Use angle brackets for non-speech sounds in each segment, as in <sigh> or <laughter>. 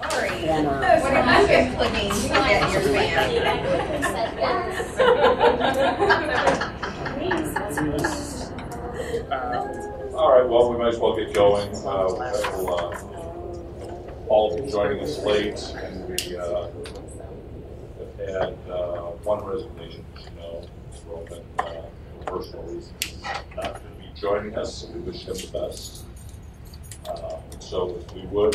Lori, And, uh, what have you been cooking to get your Uh, All right, well, we might as well get going. Uh, we'll, uh, All be joining us late, and we uh, have had uh, one resignation, as you know, Roman, uh, for personal reasons, not to be joining us, so we wish him the best. Uh, So if we would,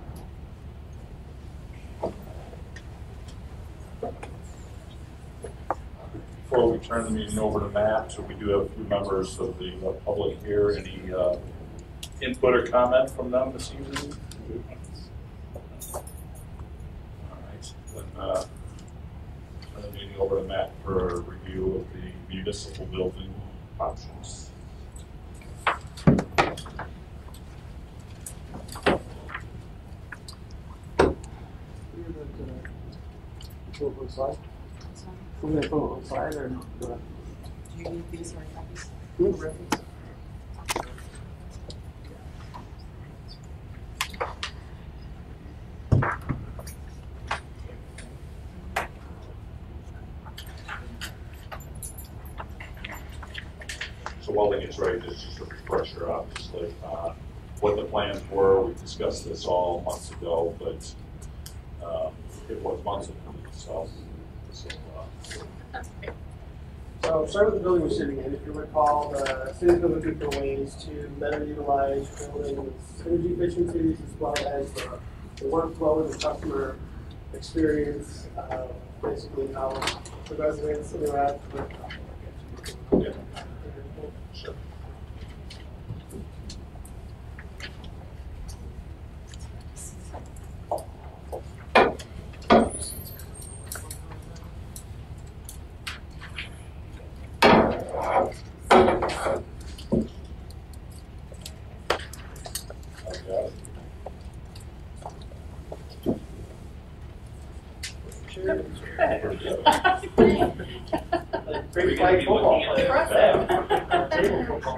Before we turn the meeting over to Matt, so we do have a few members of the uh, public here. Any uh, input or comment from them this evening? All right, then uh, turn the meeting over to Matt for a review of the municipal building options. It aside. We're it aside or not? Do you need these copies? So while they get ready, this is just a refresher, obviously, uh, what the plans were. We discussed this all months ago, but um, it was months ago, so. So, start with the building we're sitting in. If you recall, the city's been looking for ways to better utilize buildings' energy efficiencies as well as the, the workflow and the customer experience, uh, basically how the residents interact with. the yeah, sure. Okay. Great flag football player. Table football.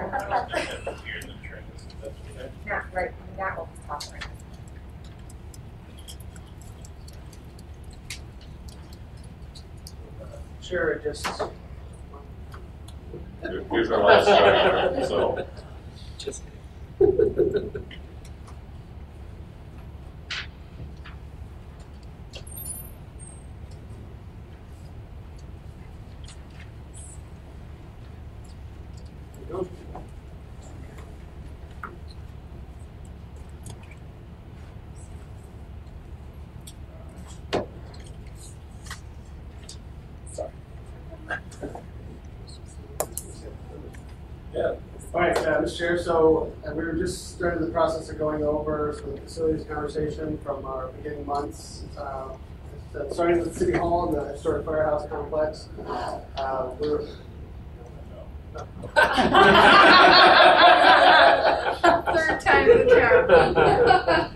Not right, that will talk right. Sure, just, Here's our last striker, so. Yeah. <laughs> All right, uh, Mr. Chair, so uh, we were just starting the process of going over some of the facilities conversation from our beginning months. Uh, Starting with City Hall and the historic firehouse complex. Uh, We're, Third time in the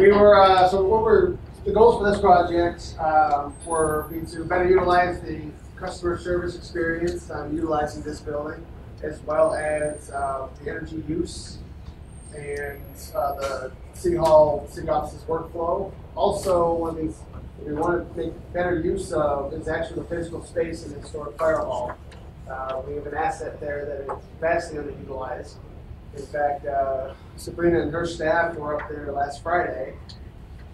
we were, uh, so what we're, the goals for this project um, were to better utilize the customer service experience um, utilizing this building, as well as uh, the energy use and uh, the city hall, city office's workflow. Also, of these we want to make better use of is actually the physical space in the historic fire hall. Uh, we have an asset there that is vastly underutilized. In fact, uh, Sabrina and her staff were up there last Friday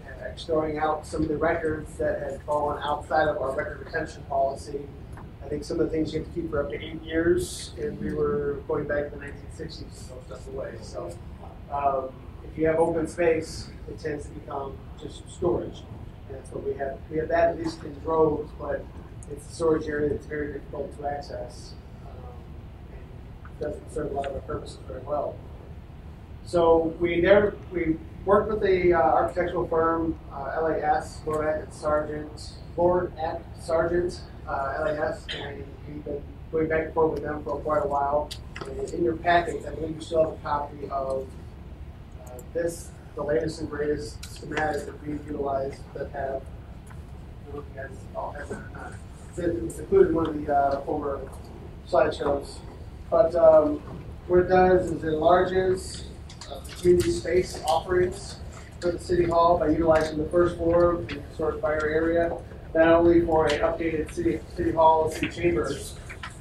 and throwing out some of the records that had fallen outside of our record retention policy. I think some of the things you have to keep for up to eight years, and we were going back to the 1960s to throw stuff away. So, um, if you have open space, it tends to become just storage. And that's what we have. We have that at least in droves, but it's a storage area that's very difficult to access. Um, and doesn't serve a lot of our purposes very well. So we there we worked with the uh, architectural firm uh, LAS, Lord Aeck Sargent, Lord Aeck Sargent, uh, LAS, and we've been going back and forth with them for quite a while. And in your packets, I believe you still have a copy of uh, this, the latest and greatest schematic that we've utilized that have, you guys all have or. It's included in one of the uh, former slideshows. But um, what it does is it enlarges uh, the community space offerings for the city hall by utilizing the first floor of the historic fire area, not only for an updated city, city hall, and city chambers,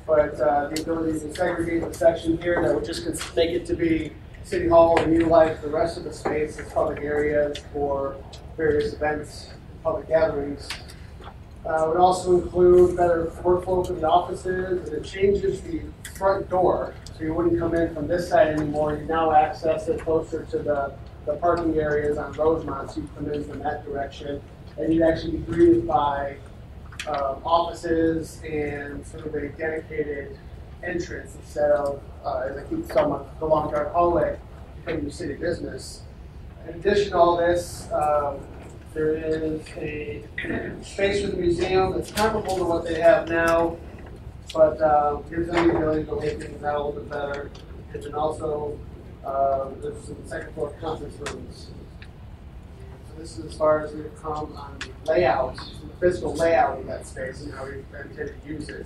but uh, the ability to segregate the section here that would just make it to be city hall and utilize the rest of the space as public areas for various events, public gatherings. Uh, would also include better workflow for the offices, and it changes the front door. So you wouldn't come in from this side anymore, you now access it closer to the, the parking areas on Rosemont, so you come in from that direction. And you'd actually be greeted by, um, offices and sort of a dedicated entrance instead of, uh, as I keep telling the long dark hallway, becoming your city business. In addition to all this, um, there is a space for the museum that's comparable to what they have now, but uh, gives them the ability to make things out a little bit better. And then also, uh, there's some second floor conference rooms. This is as far as we've come on the layout, the physical layout of that space and how we intend to use it.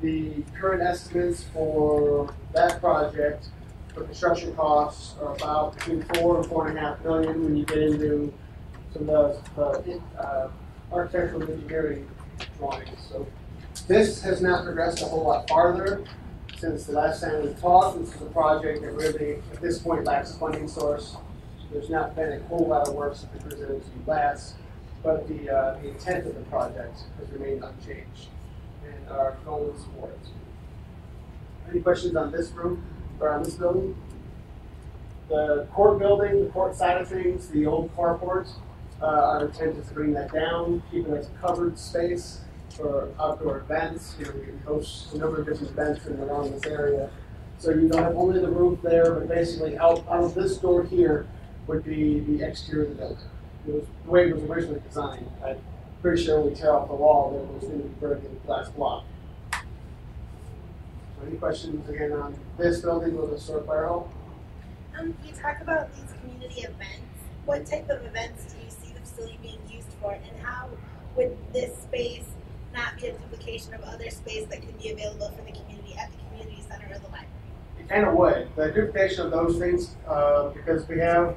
The current estimates for that project, for construction costs, are about between four and four and a half million when you get into some of the, uh, architectural engineering drawings. So this has not progressed a whole lot farther since the last time we talked. This is a project that really, at this point, lacks a funding source. There's not been a whole lot of work since we presented last, but the, uh, the intent of the project has remained unchanged and our goal is for it. Any questions on this room or on this building? The court building, the court side of things, the old carport, uh, our intent is to bring that down, keep it as a covered space for outdoor events. You know, we host a number of different events in around this area. So you don't have only the roof there, but basically out, out of this door here would be the exterior of the building. It was, the way it was originally designed. I'm pretty sure when we tear off the wall, there was going to be burning glass block. So any questions again on this building or the historic fire hall? Um, you talk about these community events. What type of events do you see the facility being used for, and how would this space not be a duplication of other space that could be available for the community at the community center or the library? It kind of would. The duplication of those things, uh, because we have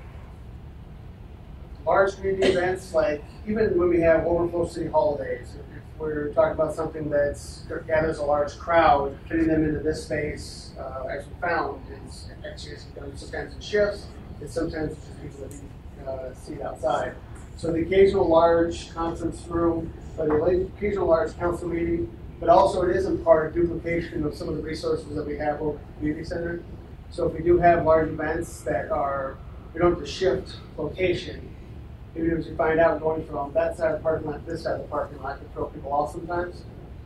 large community events, like even when we have overflow city holidays, if we're talking about something that gathers a large crowd, fitting them into this space, uh, as we found, is actually done sometimes in shifts, and sometimes it's just people that uh, seat outside. So the occasional large conference room, or the occasional large council meeting, but also it is in part a duplication of some of the resources that we have over at the community center. So if we do have large events that are, we don't have to shift location, even if you find out going from that side of the parking lot to this side of the parking lot, can throw people off sometimes.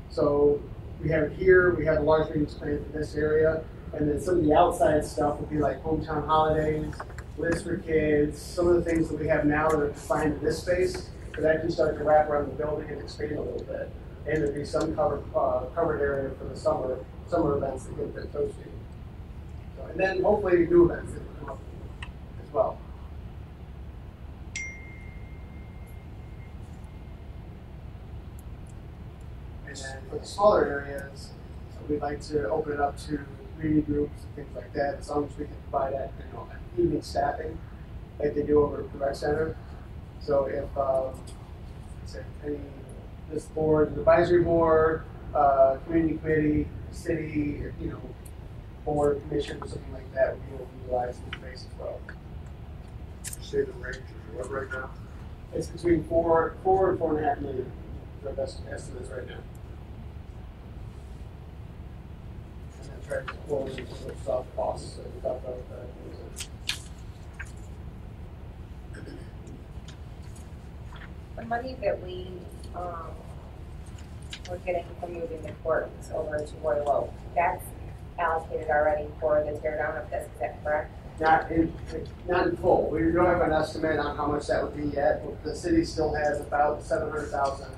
So we have it here, we have a large meetings planned for this area, and then some of the outside stuff would be like hometown holidays, lists for kids, some of the things that we have now that are defined in this space could actually start to wrap around the building and expand a little bit. And there'd be some covered, uh, covered area for the summer, summer events that get a bit toasty. So, and then hopefully new events that come up as well. And then for the smaller areas, we'd like to open it up to community groups and things like that, as long as we can provide that, you know, evening staffing like they do over at the rec center. So if, um, say, any, this board, the advisory board, uh, community committee, city, you know, board, commission, or something like that, we will utilize the space as well. Say the range is what right now? It's between four, four and four and a half million, our best estimates right now. And then try to pull in some of the soft costs that we talked about with that. The money that we, um, we're getting from moving the courts over to Royal Oak, that's allocated already for the tear down of this, is that correct? Not in, not in full, we don't have an estimate on how much that would be yet, but the city still has about seven hundred thousand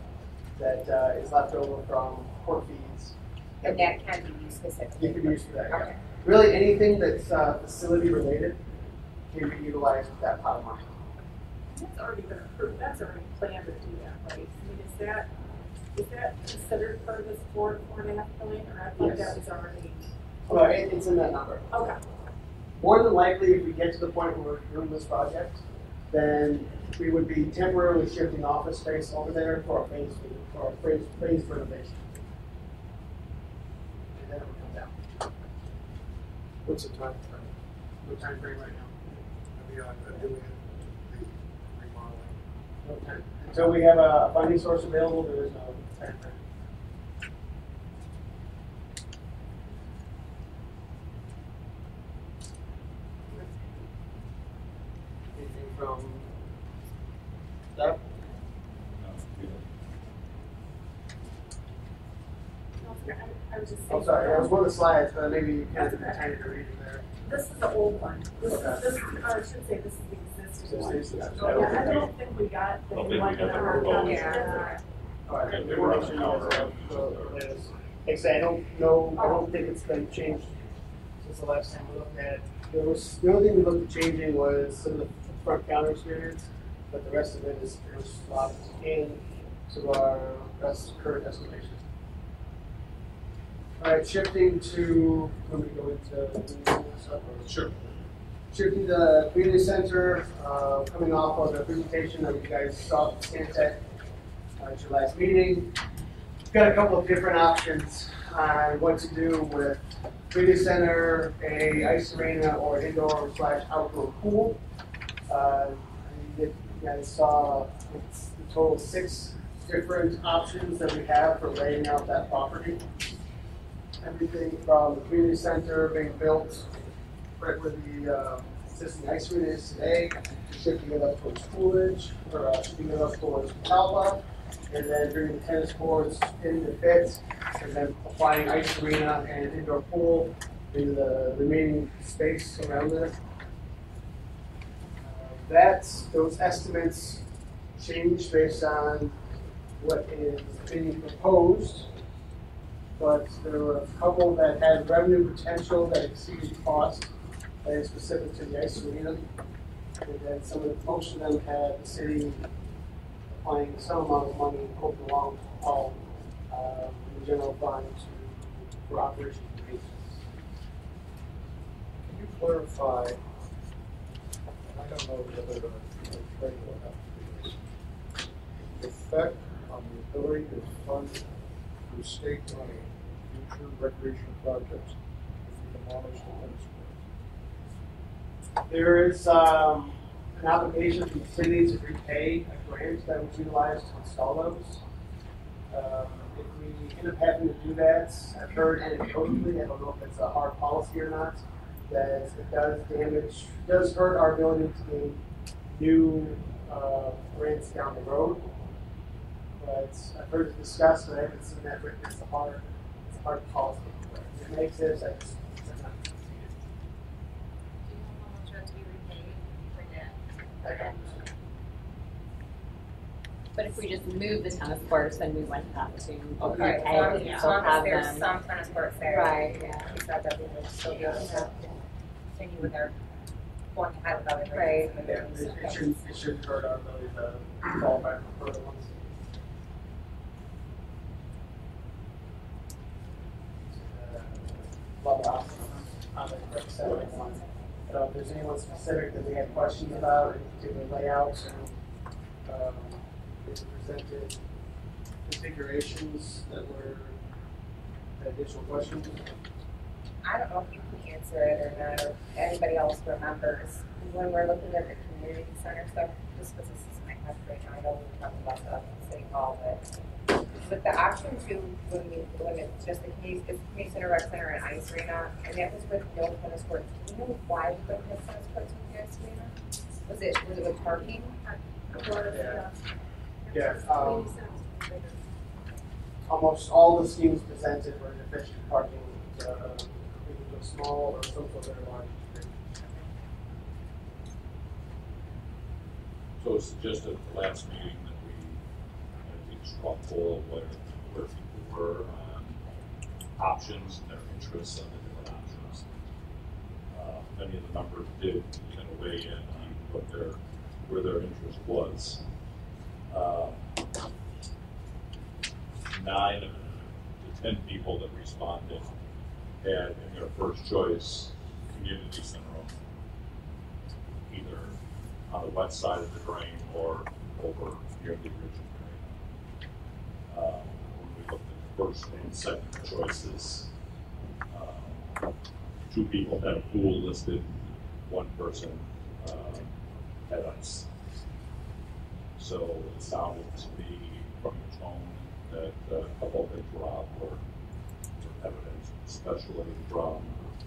that, uh, is left over from court fees. And that can be used specifically? You can use for that, yeah. Really anything that's uh, facility related can be utilized with that pot of money. That's already been approved, that's already planned to do that, right? I mean, is that, is that considered part of this four, four and a half million, or I thought Yes. that was already, Well, it, it's in that number. okay. More than likely, if we get to the point where we're doing this project, then we would be temporarily shifting office space over there for a phase, for a phase, phase renovation. And then it would come down. What's the time frame? No time frame right now. I mean, I'm doing the remodeling. No time. Until we have a funding source available, there is no time frame. Anything from Doug? I- I was just saying. I'm sorry, it was one of the slides, but maybe you kind of didn't have time to read it there. This is the old one, this, Okay. this, oh, I should say, this is the existing one. Existing, yeah. So, I don't think we got the Don't new we one got in the our. Yeah. All right. Yeah, they were on the counter. Like I say, I don't know, I don't think it's been changed since the last time we looked at it. There was, the only thing we looked at changing was some of the front counter experience, but the rest of it is, is locked in to our best current estimations. All right, shifting to, let me go into the Sure. Shifting to the community center, uh, coming off of the presentation that you guys saw at Stantec, uh, at your last meeting. We've Got a couple of different options on what to do with community center, a ice arena, or indoor slash outdoor pool. Uh, you guys saw, it's a total of six different options that we have for laying out that property. Everything from the community center being built right where the uh, existing ice arena is today, shifting it up towards Coolidge, or uh, shifting it up towards Catalpa, and then bringing the tennis courts in the pit, and then applying ice arena and indoor pool into the remaining space around there. Uh, That's, those estimates change based on what is being proposed. But there were a couple that had revenue potential that exceeded cost, that is specific to the ice arena. And then some of, the- most of them had the city applying some amount of money over the long haul, uh, in the general fund to, for operations and maintenance. Can you clarify, I don't know whether the trade will have to this, the effect on the ability to fund through state money future recreational projects if you demolish the? There is, um, an obligation from the city to repay a grant that was utilized to install those. Um, if we end up having to do that, I've heard anecdotally, I don't know if it's a hard policy or not, that it does damage, does hurt our ability to gain new, uh, grants down the road. But I've heard it discussed, but I haven't seen that written, it's a hard, it's a hard policy. It makes sense, I just, I'm not I don't. But if we just move the tennis courts, then we wouldn't have to Okay, repay, as long as, as long as there's them. some tennis courts there. Right, yeah. We said that we would still be able to continue with our one to have without it. Right. Yeah, it, it shouldn't, it shouldn't hurt our ability to qualify for further ones. I'm a quick one. So if there's anyone specific that we had questions about, any particular layouts and, um, they presented configurations that were additional questions. I don't know if you can answer it or not, or anybody else remembers, when we're looking at the community center stuff, just because this is my now, I know we talked about in City Hall, but with the option two, when we, when it's just the community, it's community center, rec center, and ice arena, and that was with no tennis courts, do you know why we couldn't have tennis courts with the ice arena? Was it, was it with parking? Yeah. Yeah, um, almost all the schemes presented were deficient parking, uh, either too small or some sort of large. So it's just at the last meeting think, where, where people were on options and their interests on the different options. many of the members did kind of weigh in on what their, where their interest was. Uh, Nine of the ten people that responded had in their first choice, community center. Either on the west side of the drain or over near the original. Uh, When we looked at first and second choices, uh, two people had a pool listed, one person uh, had ice. So it sounded to me from the tone that uh, a couple of things were were especially from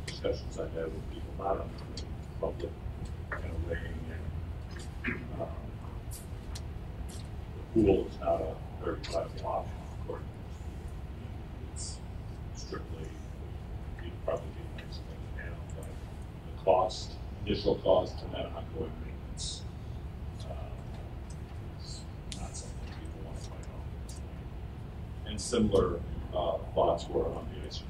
discussions I had with people not on the public, of weighing in. Um, The pool is not a very viable option according to It's strictly, you'd probably be nice to handle, but the cost, initial cost and then ongoing maintenance, um, is not something people want to fight on. And similar, uh, thoughts were on the ice.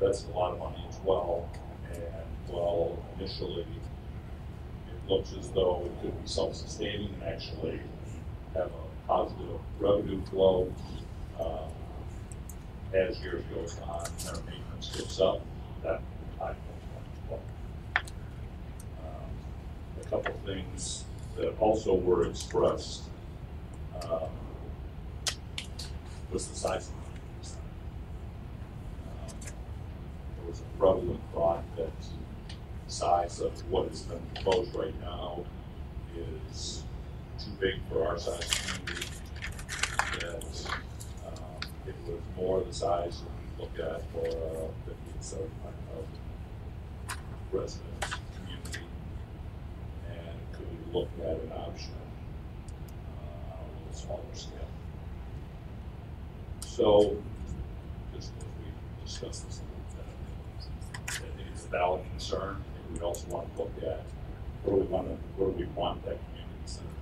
That's a lot of money as well, and well, initially, it looks as though it could be self-sustaining and actually have a positive revenue flow. Uh, As years goes on, their maintenance goes up, that tide goes up. Um, A couple things that also were expressed um, was the size of the. Um, There was a prevalent thought that the size of what is been proposed right now is too big for our size community. That um, it was more the size we look at for a fifty to seventy-five thousand resident community. And could we look at an option uh, on a smaller scale? So, just as we discussed this a little bit, it's a valid concern, and we also want to look at where we want to, where we want that community center.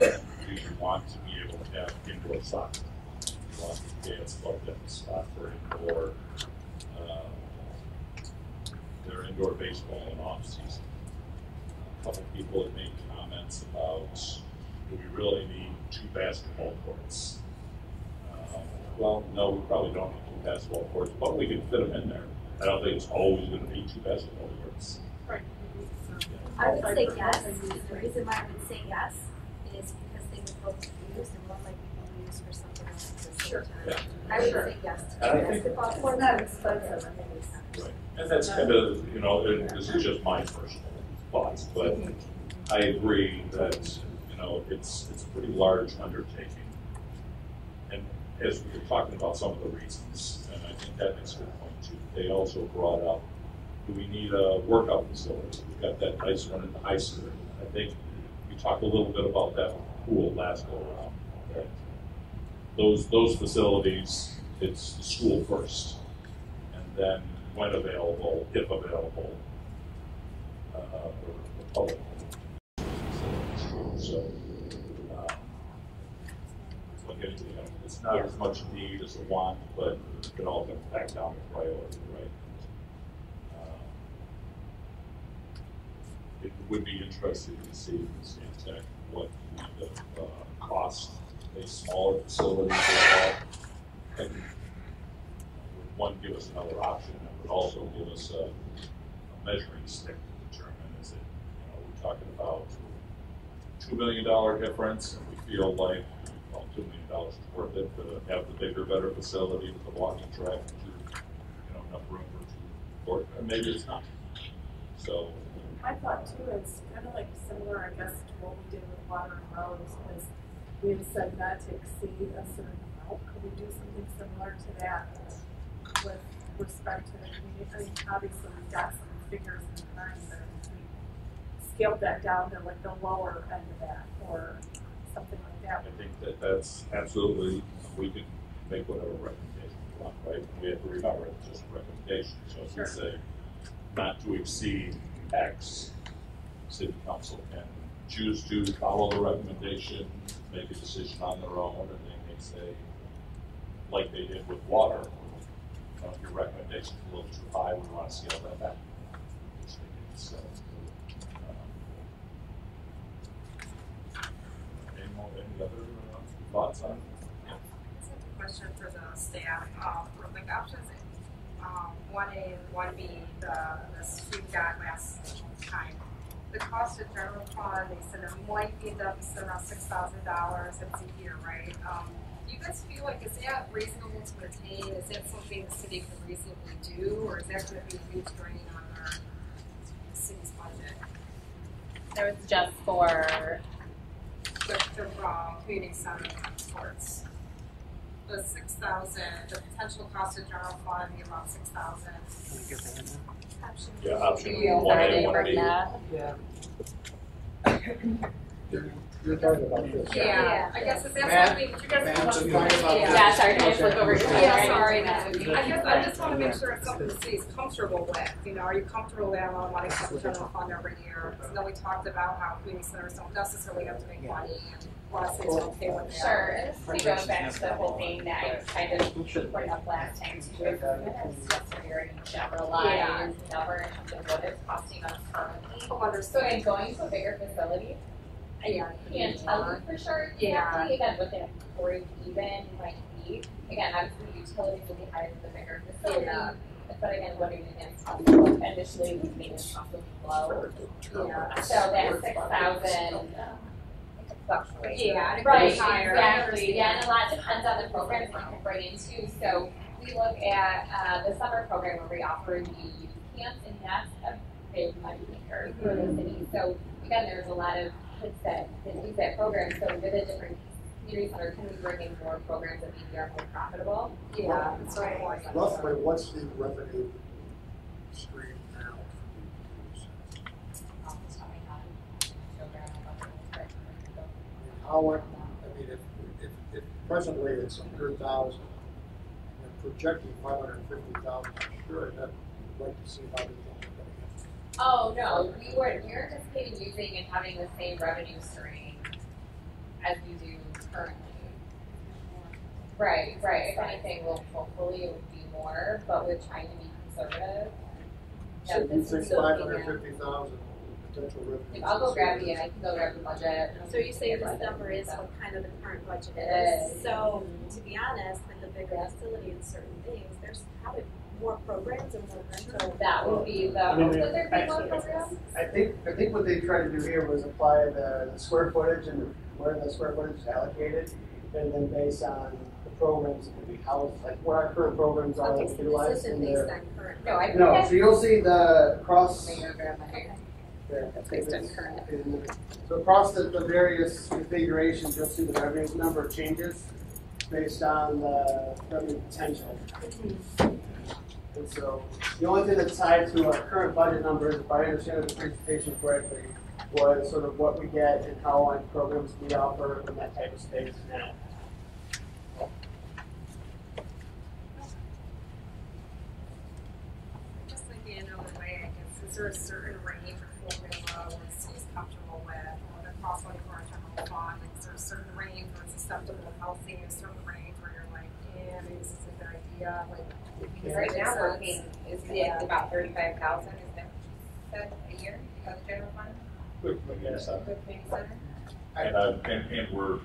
Uh, Do you want to be able to have indoor soccer? Do you want the dance club to have a spot for indoor, uh, their indoor baseball in off-season? A couple people have made comments about, do we really need two basketball courts? Uh, Well, no, we probably don't need two basketball courts, but we can fit them in there. I don't think it's always gonna be two basketball courts. Right. I would say yes. The reason why I would say yes is because they would both be used and one might be used for something else at the same Sure. time. I would say yes to And I think- basketball court. Not expensive, I mean, it's. Right. And that's kind of, you know, and this is just my personal thoughts, but I agree that, you know, it's, it's a pretty large undertaking. And as we were talking about some of the reasons, and I think that makes a good point too, they also brought up, do we need a workout facility? We've got that nice one in the high school. I think we talked a little bit about that pool last go around. Those, those facilities, it's the school first. And then when available, if available, uh, for the public. So, uh, like anything it's not as much need as a want, but it all come back down to priority, right? Uh, It would be interesting to see in Stantec what the, uh, cost a smaller facility would. And would one, give us another option, and would also give us a a measuring stick to determine, is it, you know, we're talking about two million dollar difference, and we feel like, well, two million dollars is worth it to have the bigger, better facility with the walking track, and you know, enough room for two, or maybe it's not. So, I thought too, it's kind of like similar, I guess, to what we did with water and roads, is we had said not to exceed a certain amount. Could we do something similar to that with respect to the community? I mean, obviously, we've got some figures in mind, but if we scaled that down to like the lower end of that, or something like that. I think that that's absolutely, we could make whatever recommendation we want, right? We have to remember, it's just a recommendation, so if Sure. you say not to exceed X, city council can choose to follow the recommendation, make a decision on their own, and they may say, like they did with water, you know, recommendation's a little too high, we want to scale that back. So, um, Any more, any other uh, thoughts on? Question for the staff, um, options, um, one A and one B, the, the we got last time. The cost of general fund, they said it might be up to around six thousand dollars, it's a year, right? Um, do you guys feel like, is that reasonable to attain, is that something the city can reasonably do, or is that gonna be a huge drain on our city's budget? That was just for, the, the, um, community center sports. The six thousand, the potential cost of general fund be about six thousand. Yeah, option you one already A, one bring B. that. You're, you're talking about this. Yeah, I guess if that's Matt? something, you guys. Matt, can so look you're talking at, about yeah. this. Yeah, sorry, can I just look over here? Yeah, sorry, Matt. I guess, I just wanna make sure it's something the city's comfortable with, you know, are you comfortable with that amount of money from the general fund every year? Because then we talked about how community centers don't necessarily have to make money, and of cities okay with that. Sure, and this of goes back to the whole thing that I kind of brought up last time too. It's just very generalized number in terms of what it's costing us currently. Oh, So in going to a bigger facility, Yeah. I can't tell you for sure Yeah. again, what the break even might be. Again, obviously utilities will be higher for the bigger facility. Yeah. But again, what are you against cost of, initially, the maintenance cost will be low. Yeah. So that six thousand, Fluctuate. Yeah, it Right, higher. exactly, yeah, and a lot depends on the programs we can bring into, so we look at, uh, the summer program where we offer the youth camps, and that's a big money maker for the city, so again, there's a lot of kids that, that use that program, so with a different community center, can we bring in more programs that maybe are more profitable? Yeah, that's right. Roughly, what's the revenue stream our, I mean, if, if, if presently it's 100,000, and projecting 550,000, I'm sure I'd like to see how we Oh, no, we were, we're anticipating using and having the same revenue stream as we do currently. Right, right, if anything, we'll, hopefully it would be more, but we're trying to be conservative. So yeah, you think 550,000 I'll go grab the, I can go grab the budget. So you say this number is what kind of the current budget It is. is. So to be honest, with the bigger facility and certain things, there's probably more programs and more rental. That would be the, I mean, would there be more programs? I think, I think what they tried to do here was apply the, the square footage and where the square footage is allocated, and then based on the programs that could be housed, like what our current programs are Okay, that so we this isn't in based there. on current. No, I No, so you'll see the cross. Let me go grab my. there, That's based on current. So across the, the various configurations, you'll see the revenue number changes based on the revenue potential. And so, the only thing that's tied to our current budget numbers, if I understand the presentation correctly, was sort of what we get and how on programs we offer in that type of space now. Just thinking another way, I guess, is there a certain range of formula where the city's comfortable with, or the cost like for our general fund, like, is there a certain range where it's acceptable and healthy, a certain range where you're like, yeah, maybe this is a good idea, like. does Right now, make we're sense? paying, is Yeah. it about thirty-five thousand, is that said a year for the general fund? Good, yes, uh, community center? And, uh, and, and we're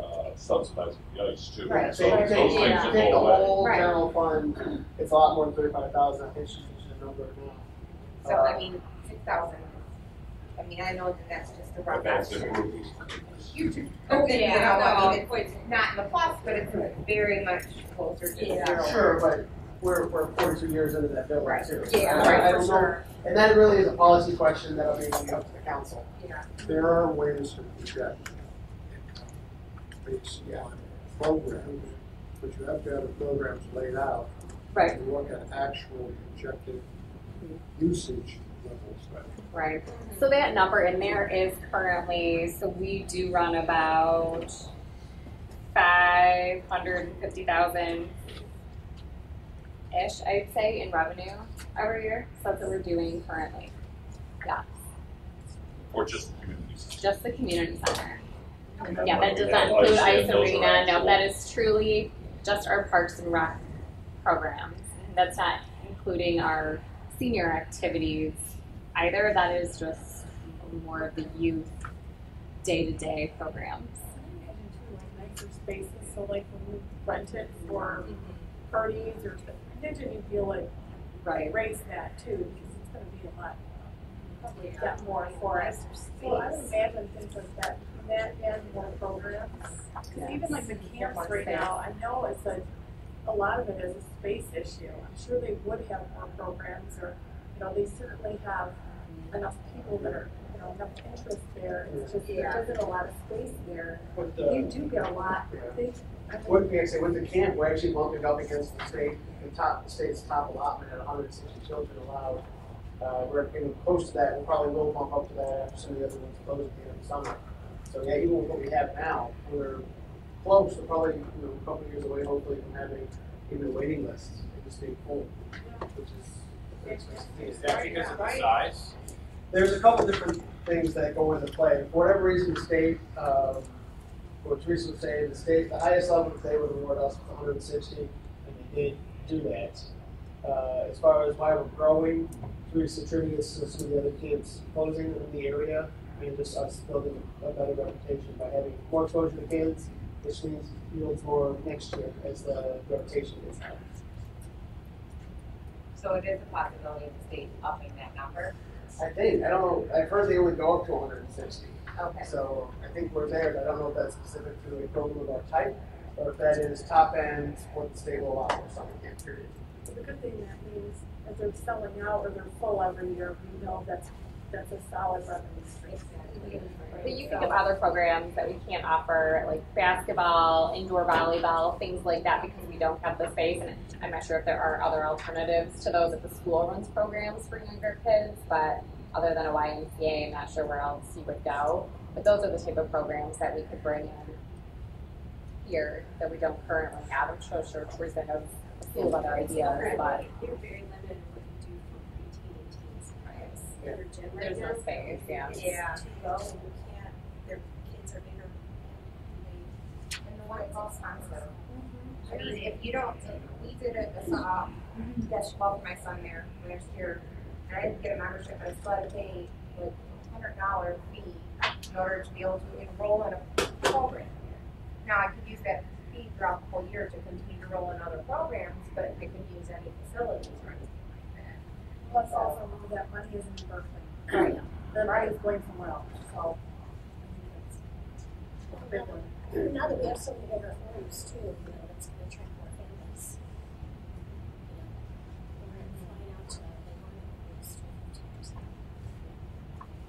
uh, subsidizing the ice too. Right. So So you those take, things you take the whole Right. general fund, it's a lot more than thirty-five thousand, I think she's using the number now. So, I mean, six thousand, I mean, I know that that's just a rough That's estimate. improved. Huge. Oh, You yeah, know, I no, mean, it's not in the plus, but it's very much closer to Yeah. zero. Sure, but we're, we're forty-two years into that building Right. too. Yeah, I- I right, for don't know. sure, And that really is a policy question that'll be up to the council. yeah. There are ways to project income based on programs, but you have to have the programs laid out. Right. And look at actual projected mm-hmm. usage levels. Right. So that number in there is currently, so we do run about five hundred and fifty thousand ish, I'd say, in revenue every year. So that's what we're doing currently. Yeah, Or just the community center. just the community center. And Yeah, that does not include and ice arena. No, actual- that is truly just our parks and rec programs. That's not including our senior activities either. That is just more of the youth programs. Imagine too, like nicer spaces, so like when you rent it for parties or, I imagine you feel like Right. raise that too, because it's gonna be a lot, probably Yeah. got more for us. So I would imagine things like that, that and more programs. Cause even like the camps right now, I know it's a, a lot of it is a space issue. I'm sure they would have more programs or, you know, they certainly have enough people that are, you know, enough interest there. It's just, there Yeah. isn't a lot of space there. With You do get a lot, they, I mean, with, like I say, with the camp, we're actually bumping up against the state, the top, the state's top allotment at hundred and sixty children allowed. Uh, we're getting close to that, we'll probably will bump up to that after some of the other ones close at the end of the summer. So yeah, even with what we have now, we're close, we're probably, you know, a couple of years away, hopefully, from having even a waiting list in the state pool, which is. Is that because of the size? There's a couple different things that go into play. For whatever reason, the state, um, what Teresa was saying, the state, the highest level that they would award us was 160, and they did do that. Uh, as far as why we're growing, Teresa attributed this to some of the other kids closing in the area, and just us building a better reputation by having more exposure to kids, which means yields more next year as the reputation gets better. So it is a possibility of the state upping that number? I think, I don't know, I've heard they only go up to 160. Okay. So I think we're there, but I don't know if that's specific to a program of our type, or if that is top end, what the state will allow for summer camp period. the good thing that means if they're selling out or they're full every year, we know that's, that's a solid revenue stream. But you think of other programs that we can't offer, like basketball, indoor volleyball, things like that, because we don't have the space. And I'm not sure if there are other alternatives to those if the school runs programs for younger kids, but other than a YMCA, I'm not sure where else you would go. But those are the type of programs that we could bring in here that we don't currently have. I'm sure sure Teresa knows a of other ideas, but You're limited in what you do for preteen and teens, right? Yeah. Gym right there's now. no space, yeah. It's Yeah. too low and you can't, their kids are bigger. And the one all sponsored. I mean, if you don't, we did it, a uh, basketball for my son there last year, and I didn't get a membership, I still had to pay like a hundred dollar fee in order to be able to enroll in a program. Now, I could use that fee throughout the whole year to continue to enroll in other programs, but I couldn't use any facilities or anything that. Plus also that money isn't in Berkley. Right. The money is going somewhere else, so. I mean, it's- it's a big one. Now that we have so many bigger homes too, you know, that's gonna attract more families. You know, we're flying out to, they want to homes to teachers.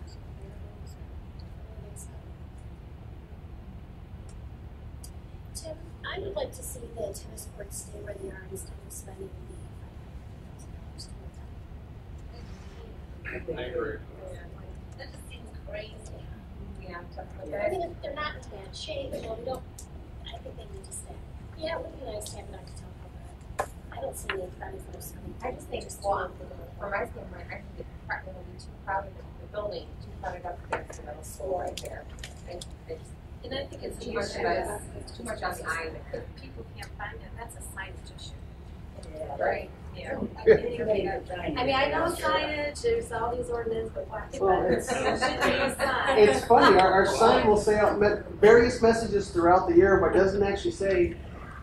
So bigger homes are definitely an exciting. Tim, I would like to see the tennis courts stay where they are instead of spending the five hundred thousand dollars to I agree. That just seems crazy. Yeah, I that. mean, if they're not in bad shape, you know, we don't, I think they need to stay. Yeah, it would be nice to have an architectural, but I don't see any benefit of something. I just think, well, from my standpoint, I think it's probably too crowded, the building, too crowded up against the middle school right there. Just, And I think it's too much of a, too much on the eye. People can't find it, that's a signage issue. Right. I mean, I know signage, there's all these ordinances, but why? Well, it's- should be sign. It's funny, our, our sign will say out me- various messages throughout the year, but doesn't actually say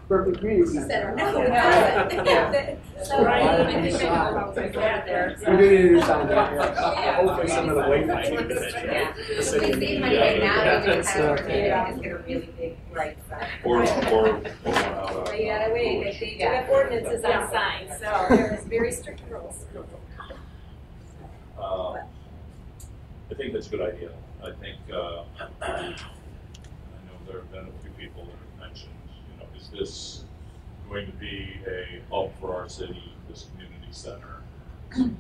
Berkley Community Center. No, it Yeah. doesn't. <laughs> So, Right. I think We do need a new sign down here. Hopefully some of the wayfinding Yeah. that We see money right now, we Yeah. just kind of, maybe I'll just get a really big right sign. Or, or, or one out of. Well, you gotta wait, they, they do have ordinances on signs, so there's very strict rules. Uh, I think that's a good idea. I think, uh, I know there have been a few people that have mentioned, you know, is this going to be a hub for our city, this community center? Um,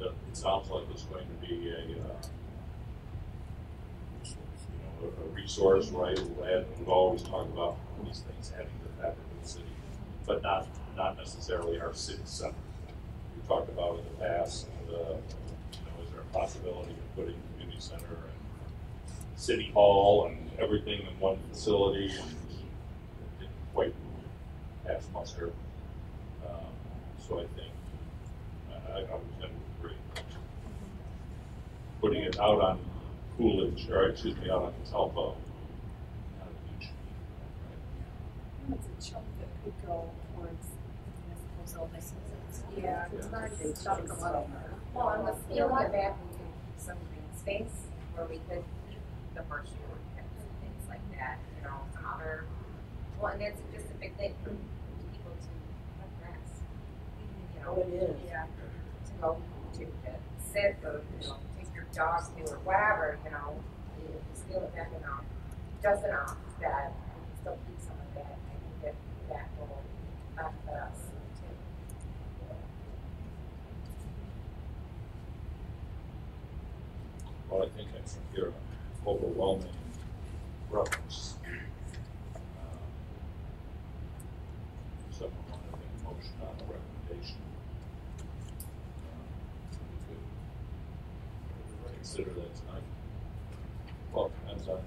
It sounds like it's going to be a, uh, you know, a- a resource, right? We've always talked about these things to the fabric of the city, but not, not necessarily our city center we talked about in the past, uh, you know, is there a possibility of putting community center city hall and everything in one facility? And it didn't quite pass muster. Um, So I think, I, I was gonna putting it out on Coolidge, or excuse me, out on Catalpa. It's a chunk that could go towards municipal buildings. Yeah, it's not a chunk of money. Well, and let's, you know, get back into some green space where we could keep the horseshoe and things like that, you know, some other, well, and it's just a big thing for people to have grass. You know, oh, it is. yeah, to go to, to sit or, you know, take your dog to or whatever, you know, you scale it back enough, just enough that we can still keep some of that, I think that that will benefit us. Well, I think I can hear an overwhelming reference. Uh, Someone want to make a on the recommendation? Uh, we could Consider that tonight. Well, depends on,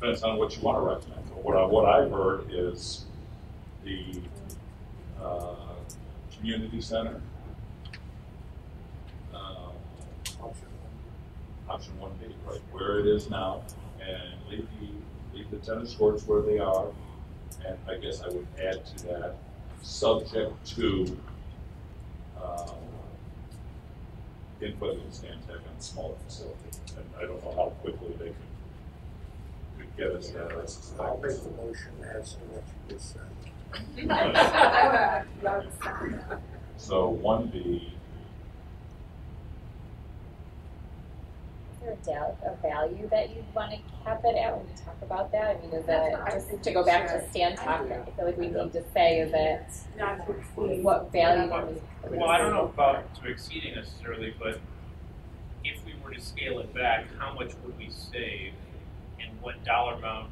depends on what you want to recommend. What I, what I've heard is the, uh, community center. Um, option one B, right, where it is now, and leave the, leave the tennis courts where they are. And I guess I would add to that, subject to, um, input from Stantec on smaller facility. And I don't know how quickly they could, could get us that. That's- I'll make the motion as to what you just said. So one B, Is there a val- a value that you'd want to cap it at when we talk about that? I mean, is it, just to go back to Stantec, I feel like we need to say, is it, Not to exceed. what value do we? Well, I don't know about to exceeding necessarily, but if we were to scale it back, how much would we save? And what dollar amount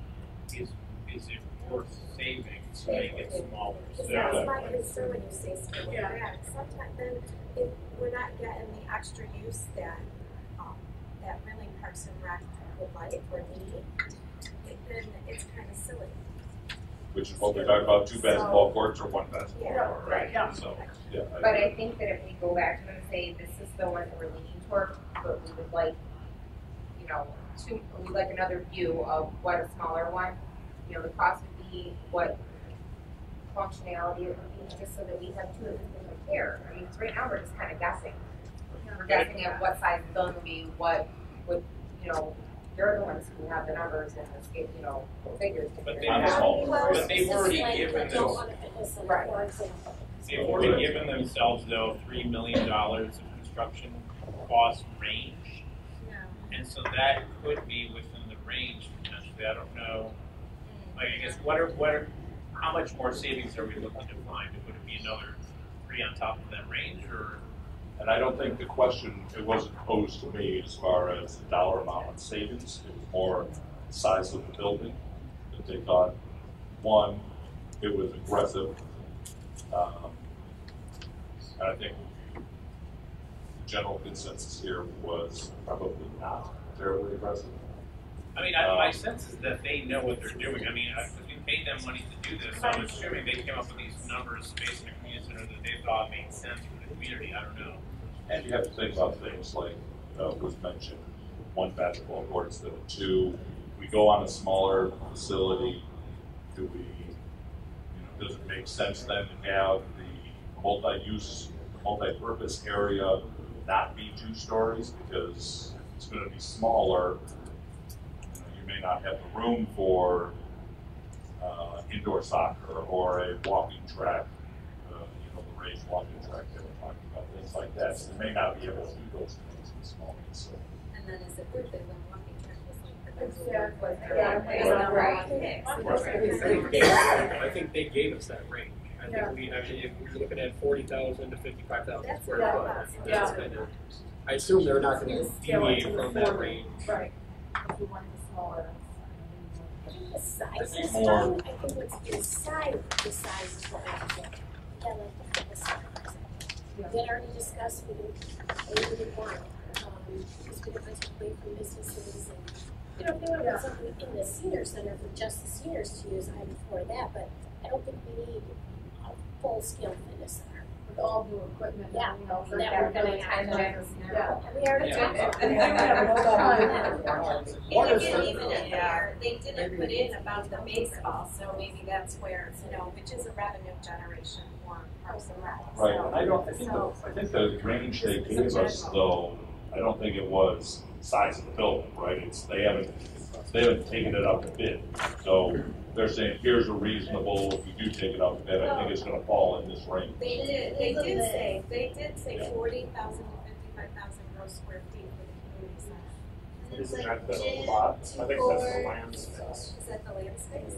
is, is it worth saving to make it smaller? So, That's uh, my concern when you say scale it Yeah. back. Sometimes then, if we're not getting the extra use that, that really Parks and Rec would like or need, it, then it's kind of silly. which is what we talked about, two basketball courts or one basketball Yeah. court, right? Yeah. So, yeah. I But. I think that if we go back to them and say, this is the one that we're leaning toward, but we would like, you know, two, we'd like another view of what a smaller one, you know, the cost would be, what functionality it would be, just so that we have two of them to compare. I mean, 'cause right now, we're just kind of guessing. We're guessing at what size the building would be, what would, you know, they're the ones who have the numbers and the, scale, you know, figures to But figure they- it I'm out. small. But they've already given Don't this, a Right. they've already given themselves though, three million dollars of construction cost range. And so that could be within the range potentially, I don't know. Like, I guess, what are, what are, how much more savings are we looking to find? Would it be another three on top of that range, or? And I don't think the question, it wasn't posed to me as far as the dollar amount on savings, it was more the size of the building. That they thought, one, it was aggressive. Um, And I think the general consensus here was probably not terribly aggressive. I mean, I, my sense is that they know what they're doing. I mean, I, we paid them money to do this, so I'm assuming they came up with these numbers based on a community center that they thought made sense for the community. I don't know. And you have to think about things like, uh, was mentioned, one basketball court instead of two. We go on a smaller facility, do we, you know, does it make sense then to have the multi-use, multi-purpose area not be two stories? Because it's gonna be smaller, you know, you may not have the room for, uh, indoor soccer or a walking track, uh, you know, the raised walking track that things like that. So they may not be able to do those things in small facilities. And then is it worth it when walking track was like the I think they gave us that range. I Yeah. think we, I mean, if we're looking at forty thousand to fifty-five thousand square what I foot. thought. that's Yeah. kind of- I assume they're not gonna Scale it deviate to the from that range. Right. If you want the smaller. I think the size I think is more- fine. I think what's inside the size is what I can get. Yeah, like the fitness had already discussed, we didn't, we didn't want, um, because we didn't to away from businesses and, you know, if they want to put something in the senior center for just the seniors to use, I'm for that, but I don't think we need a full-scale fitness center. With all new equipment. and Yeah, everything else, that we're gonna have kind to- of- Yeah. We already Yeah. talked about And then we have no What <laughs> And is again, even in there, they didn't put in about the baseball, so maybe that's where, you know, which is a revenue generation for Parks and Rec. Right, so- and I don't, I think, the- I think the range they gave us though, I don't think it was size of the building, right? It's, they haven't, they haven't taken it up to bid. So they're saying, here's a reasonable, if you do take it up to bed, I think it's gonna fall in this range. They did, they did say, they did say forty thousand to fifty-five thousand gross square feet for the community center. Isn't like that the lot? I think that's the land space. Is that the land space?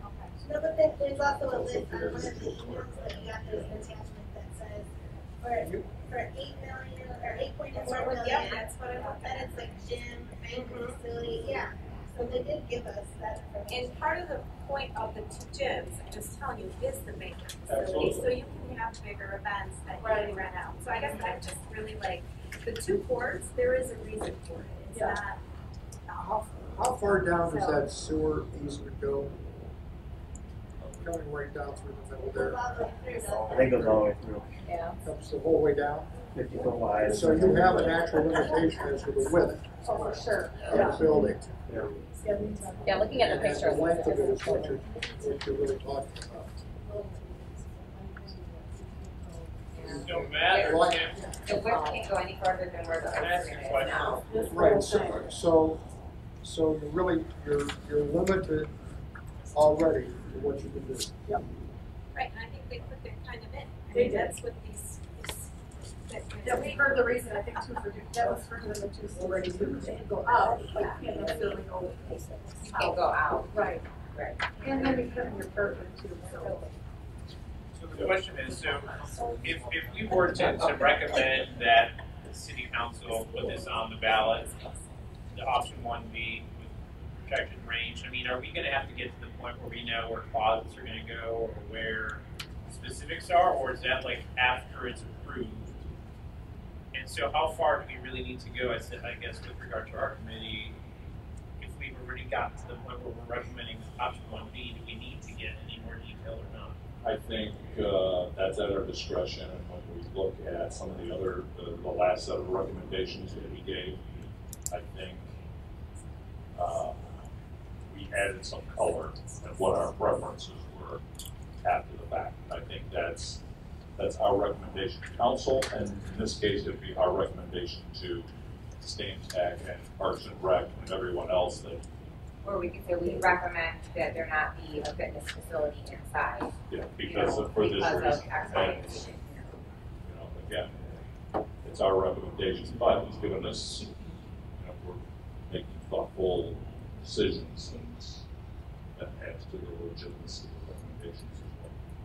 Okay. No, but then there's also a list on one of the emails that you got, there's an attachment that says, for, for eight million, or eight point That's what- million. yeah, that's what I looked Then at. it's like gym, banquet facility, yeah, so they did give us that information. And part of the point of the two gyms, I'm just telling you, is the banquet facility, so you can have bigger events that you Right. can rent out. So I guess I'm just really like, the two courts, there is a reason for it, it's Yeah. not. How, how far down does that sewer easement go? Coming right down through the middle there, All the way through, doesn't I think it goes all the way through, Yeah. comes the whole way down. fifty foot wide. So you have an actual limitation as to the width Oh, for sure. of the building. Yeah, looking at the picture. The length of it is what you're, what you're really talking about. So Matt Well, The width can't go any further than where the That's opening is now. Right, so, so, so you're really, you're, you're limited already to what you can do. Yep. Right, and I think they put their kind of in, I They mean, did. that's what these, these. That- Yeah, we heard the reason, I think, too, for, that was for the two stories, they could go out, but you can't necessarily go You can't go out. Right. Right. And then you put in your permit too, so. so the question is, so if, if we were to, to recommend that the city council put this on the ballot, the option one B with projected range, I mean, are we gonna have to get to the point where we know where closets are gonna go or where specifics are, or is that like after it's approved? And so how far do we really need to go, I said, I guess with regard to our committee, if we've already gotten to the point where we're recommending option one B, do we need to get any more detail or not? I think, uh, that's at our discretion, and when we look at some of the other, the, the last set of recommendations that we gave, I think, uh, we added some color and what our preferences were after the fact. I think that's, that's our recommendation to council, and in this case, it'd be our recommendation to Stan Tech and Parks and Rec and everyone else that, Or we could say we recommend that there not be a fitness facility inside. you know, you because know, of, for this because reason. of X, Y, And, and Z. you know, again, it's our recommendation, but he's given us, you know, we're making thoughtful decisions and that adds to the legitimacy of the recommendations as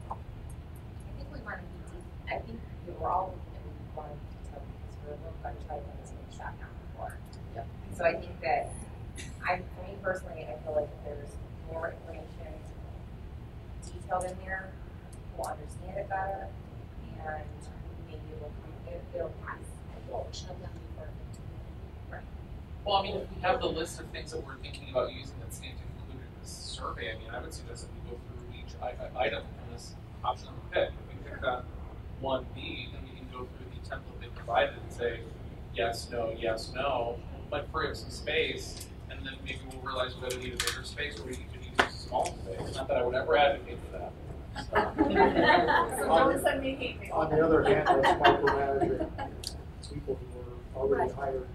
well. I think we want to be deep, I think we were all, and we want to be detailed because we're a little bit trying to this been shot down before. Yep. So I think that, I, for me personally, I feel like if there's more information detailed in there, we'll understand it better, and maybe we'll, it, it'll pass. Well, which of them before. Well, I mean, if we have the list of things that we're thinking about using that Stantec included in this survey, I mean, I would suggest that we go through each i- i- item in this option that we pick. If we pick that one B, then we can go through the template they provided and say, yes, no, yes, no, But free up some space, and then maybe we'll realize we gotta need a bigger space, or we could use a small space. Not that I would ever advocate for that. So <laughs> don't um, send me hate mail. On the other hand, that's <laughs> micromanaging people who are already hired.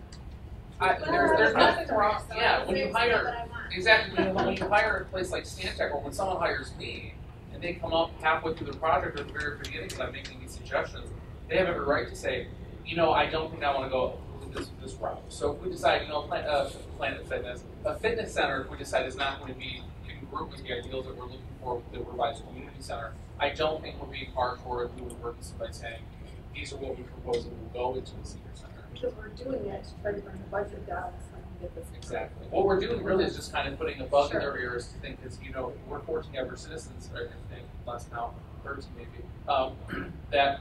I, there's, there's nothing wrong, yeah, when you hire, exactly, when you, when you hire a place like Stantec, or when someone hires me, and they come up halfway through the project or the very beginning, and I'm making these suggestions, they have every right to say, you know, I don't think I wanna go this, this route. So if we decide, you know, plan, uh, Planet Fitness, a fitness center, if we decide is not going to be congruent with the ideals that we're looking for with the revised community center, I don't think we're being hardcore if we were purpose by saying, these are what we propose and we'll go into the senior center. Because we're doing it to try to bring the budget down, get this. Exactly. What we're doing really is just kind of putting a bug in their ears to think, because, you know, we're 14 ever citizens, or I think less now, 13 maybe, um, <clears throat> that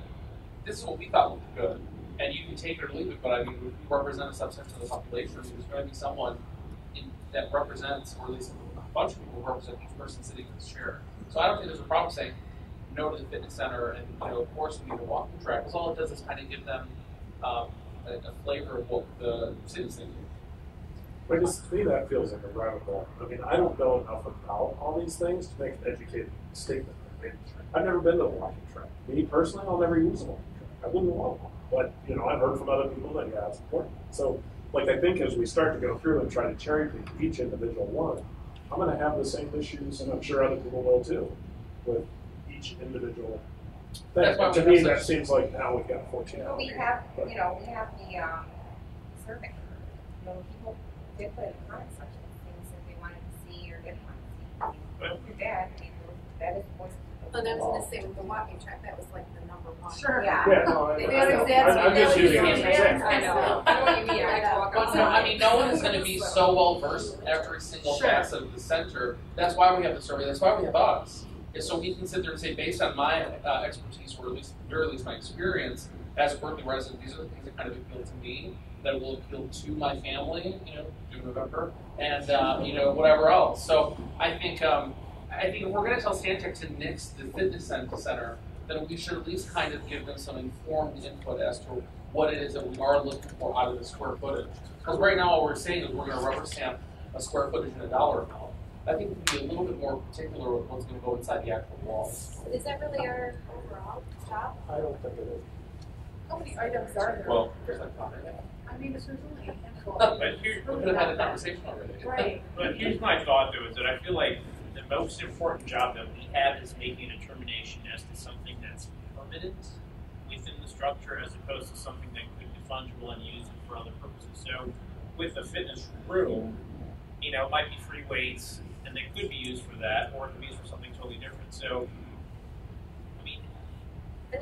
this is what we thought looked good. And you can take it or leave it, but I mean, we represent a subsection of the population. So there's going to be someone in, that represents, or at least a bunch of people who represent each person sitting in this chair. So I don't think there's a problem saying, no to the fitness center, and you know, of course, we need to walk the track. Because all it does is kind of give them um, a, a flavor of what the city's thinking. But just to me, that feels like a radical. I mean, I don't know enough about all these things to make an educated statement. I mean, I've never been to a walking track. Me personally, I'll never use a walking track. I wouldn't want one. But you know, I've heard from other people that yeah, it's important. So, like, I think as we start to go through and try to cherry pick each individual one, I'm going to have the same issues, and I'm sure other people will too, with each individual. Thing. That's to me, that seems like now we've got 14 hours. we have, you know, we have the, um, survey. You know, people did put in the comment section, things that they wanted to see or didn't want to see. But- Look at that, I mean, that is voice. Well, that was gonna say with the walking track, that was like the number one. Sure. Yeah. Yeah, no, I, They I, got know. exams, I, I'm just using it as an example. I know, I know what you mean, I like to walk Well, no, I mean, no one is going to be so well versed in every single Sure. facet of the center. That's why we have the survey. That's why we have us. Is so we can sit there and say, based on my uh, expertise, or at least, or at least my experience as a Berkley resident, these are the things that kind of appeal to me, that will appeal to my family, you know, through November, and uh, you know, whatever else. So I think, um, I think if we're going to tell Stantec to nix the fitness center, then we should at least kind of give them some informed input as to what it is that we are looking for out of the square footage. Because right now, all we're saying is we're going to rubber stamp a square footage and a dollar amount. I think we can be a little bit more particular with what's going to go inside the actual walls. Is that really our overall job? I don't think it is. How many items are there? Well, I mean, if there's only a handful. But here, we could have had a conversation already. Right. But here's my thought though, is that I feel like the most important job that we have is making a determination as to something that's permanent within the structure as opposed to something that could be fungible and used for other purposes. So with a fitness room, you know, it might be free weights and they could be used for that or it could be used for something totally different. So I mean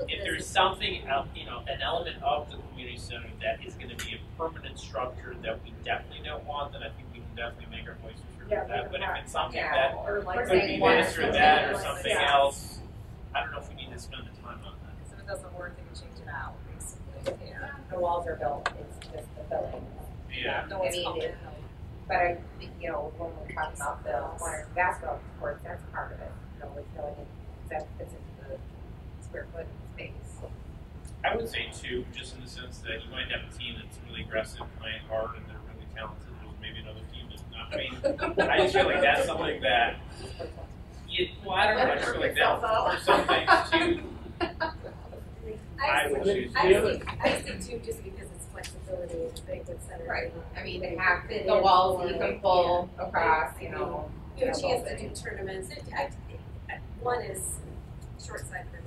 if there's something, el- you know, an element of the community center that is going to be a permanent structure that we definitely don't want, then I think we can definitely make our voices heard Yeah, for that. But if it's something Yeah, that or like could be one this or or that or something yeah. else, I don't know if we need to spend the time on that. Because if it doesn't work, they can change it out, basically. Yeah. The walls are built, it's just the building. Yeah. No I one's mean, coming it- But I you know, when we're talking about the one basketball court, that's part of it. You know, we're filling it, that fits into the square foot space. I would say two, just in the sense that you might have a team that's really aggressive, playing hard, and they're really talented. There's maybe another team that's not. I mean, I just feel like that's something that. You, well, I don't know. I just feel like that for some things too. I would choose I the other. see, I see two just because it's flexibility in the banquet center. Right. I mean, they They have fit the walls more, you can pull yeah. across, you know. You have a chance to do tournaments, It- I, I- one is short-sighted in my opinion.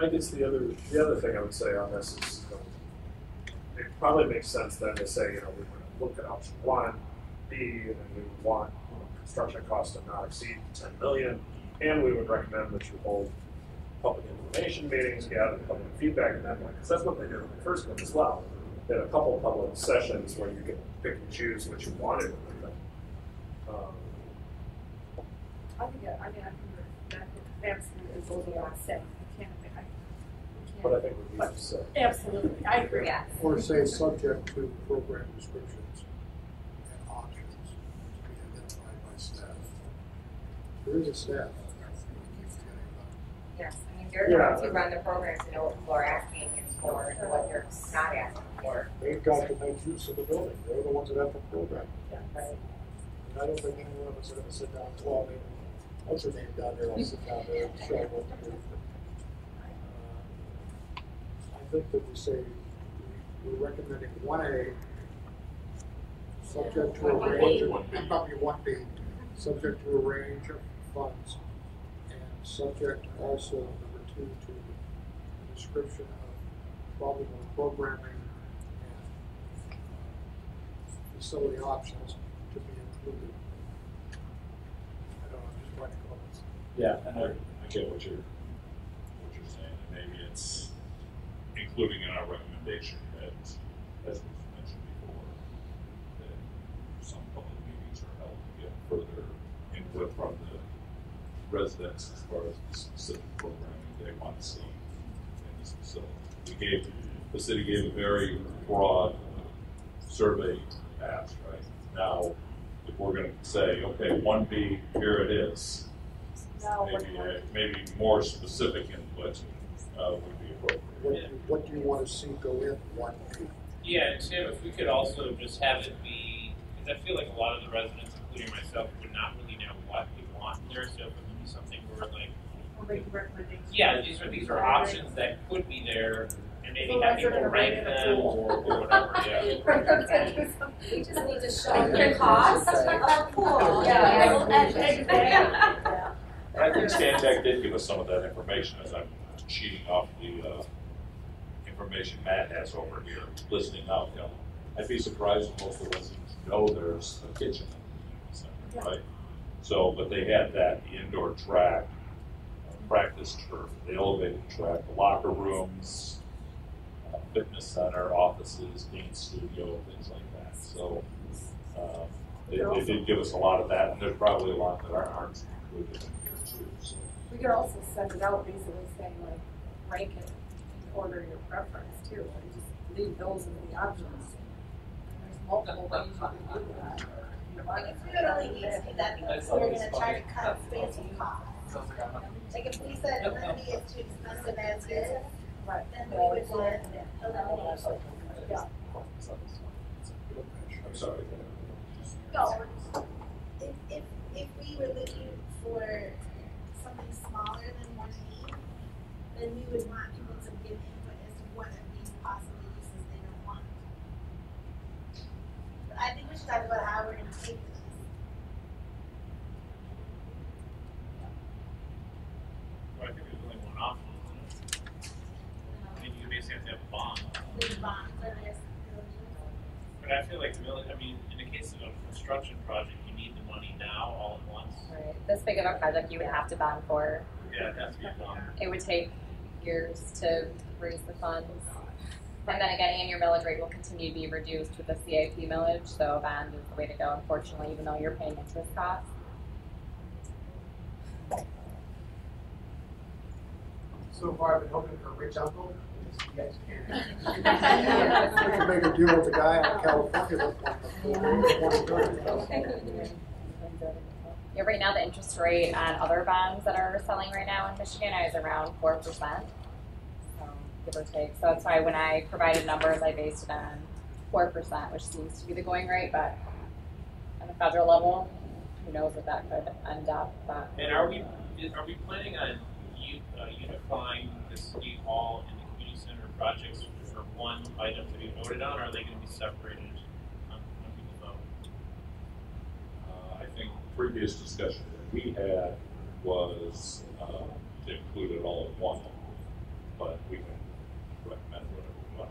I guess the other the other thing I would say on this is um, it probably makes sense then to say you know we would look at option one, B, and then we would want you know, construction costs to not exceed ten million, and we would recommend that you hold public information meetings, gather public feedback, and that because that's what they did in the first one as well. They had a couple of public sessions where you could pick and choose what you wanted. Um, I think, I mean, I think that absolutely is over on set. You you but I think we need to say. Absolutely, I agree. Yeah. Or say subject to program descriptions and options to be identified by staff. There is a staff. Yes, I mean, they're the ones who run the programs, you know what people are asking for and what they're not asking for. They've got to make use of the building. They're the ones that have to program. Right. And I don't think any one of us are gonna sit down, well, I mean, what's her name down there, I'll sit down there and show them what to do. Uh, I think that we say, we- we're recommending one A, subject to a range, of- probably one B, subject to a range of funds. And subject also, number two, to the description of probable programming and uh, facility options to be included. I don't know, just writing comments. Yeah, and I, I get what you're, what you're saying, and maybe it's including in our recommendation that, as was mentioned before, that some public meetings are held to get further input from the residents as far as the specific programming they want to see in this facility. We gave, the city gave a very broad survey ask, right? Now, if we're gonna say, okay, one B, here it is, No, maybe, uh, maybe more specific input, uh, would be appropriate. What, do- what do you want to see go in one B? Yeah, and Tim, if we could also just have it be, because I feel like a lot of the residents, including myself, would not really know what we want there, so if it would be something where like, Or yeah, these are, these are options that could be there, and maybe So have like you're people rank rank it a them pool. or, or whatever, yeah. <laughs> We just need to show the cost of pool. <laughs> Yeah. And- Exactly. I think Stantec did give us some of that information as I'm cheating off the, uh, information Matt has over here, listening out, you know. I'd be surprised if most of the residents know there's a kitchen in the center, right? So, but they had that, the indoor track, uh, practice turf, the elevated track, the locker rooms, uh, fitness center, offices, dance studio, things like that, so, um, they, they did give us a lot of that, and there's probably a lot that aren't included in here too, so. We could also send it out basically saying like, rank it order of your preference too, and just leave those as the options. There's multiple ways you can do that. I guess we would only need to do that because we're gonna try to cut space and cost. Like if we said amenity is too expensive as is, Right. then we would want eliminate. Yeah. I'm sorry. No, if, if, if we were looking for something smaller than one B, then we would want people to give input as to what of these possible uses they don't want. But I think we should talk about how we're gonna take this. But I think there's only one option, isn't it? I mean, you basically have to have a bond. There's bonds, or there's. But I feel like really, I mean, in the case of a construction project, you need the money now all at once. Right. This big of a project, you would have to bond for. Yeah, it has to be a bond. It would take years to raise the funds. And then again, and your millage rate will continue to be reduced with the CIP millage, so a bond is the way to go, unfortunately, even though you're paying interest costs. So far, I've been hoping for a rich uncle. Can. make a deal with the guy out in California. Yeah, right now the interest rate on other bonds that are selling right now in Michigan is around four percent. So give or take. So that's why when I provided numbers, I based it on four percent, which seems to be the going rate, but on the federal level, who knows what that could end up, but. And are we, is- are we planning on uh, unifying the city hall and the community center projects for one item to be voted on, or are they gonna be separated on, on people's vote? Uh, I think previous discussion that we had was, um, to include it all in one, but we can recommend whatever we want.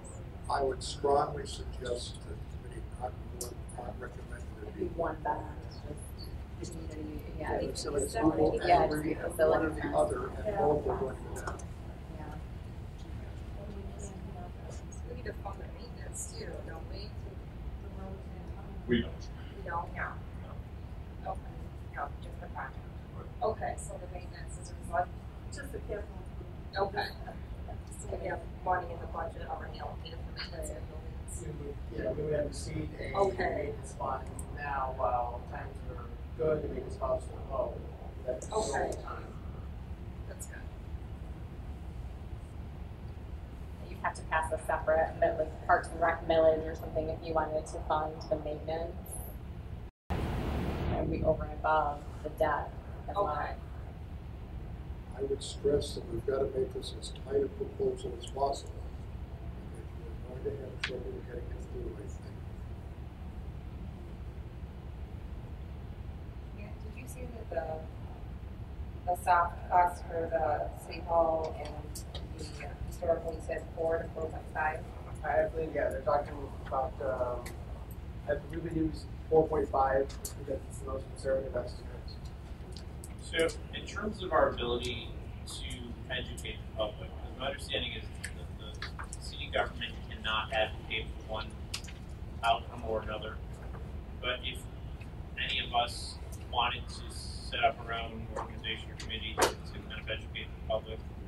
I would strongly suggest that the committee not, not recommend it Be be one bond, just community, yeah. Yeah, so it's Google Google Yeah, and just read be one facility or the fund. other, and both are going to that. Yeah. We need to fund the maintenance too, don't we? We don't. We don't, yeah. Okay, no, just the project. Okay, so the maintenance is what? Just a careful. Okay. So we have money in the budget already allocated for maintenance and buildings. Yeah, we would have to see a Okay. maintenance fund now while times are good, the maintenance costs are low. That's the Okay. only time. That's good. You'd have to pass a separate, mill- like Parks and Rec millage or something if you wanted to fund the maintenance. And be over and above the debt as well. Okay. I would stress that we've got to make this as tight a proposal as possible. If we're going to have trouble getting it through, I think. Yeah, did you see that the, the soft cost for the city hall and the uh, historical, you said four to four point five? I believe, yeah, they're talking about, um, I believe we use four point five because it's the most conservative estimate. So, in terms of our ability to educate the public, because my understanding is that the city government cannot advocate for one outcome or another. But if any of us wanted to set up our own organization or committee to, to kind of educate the public, I mean,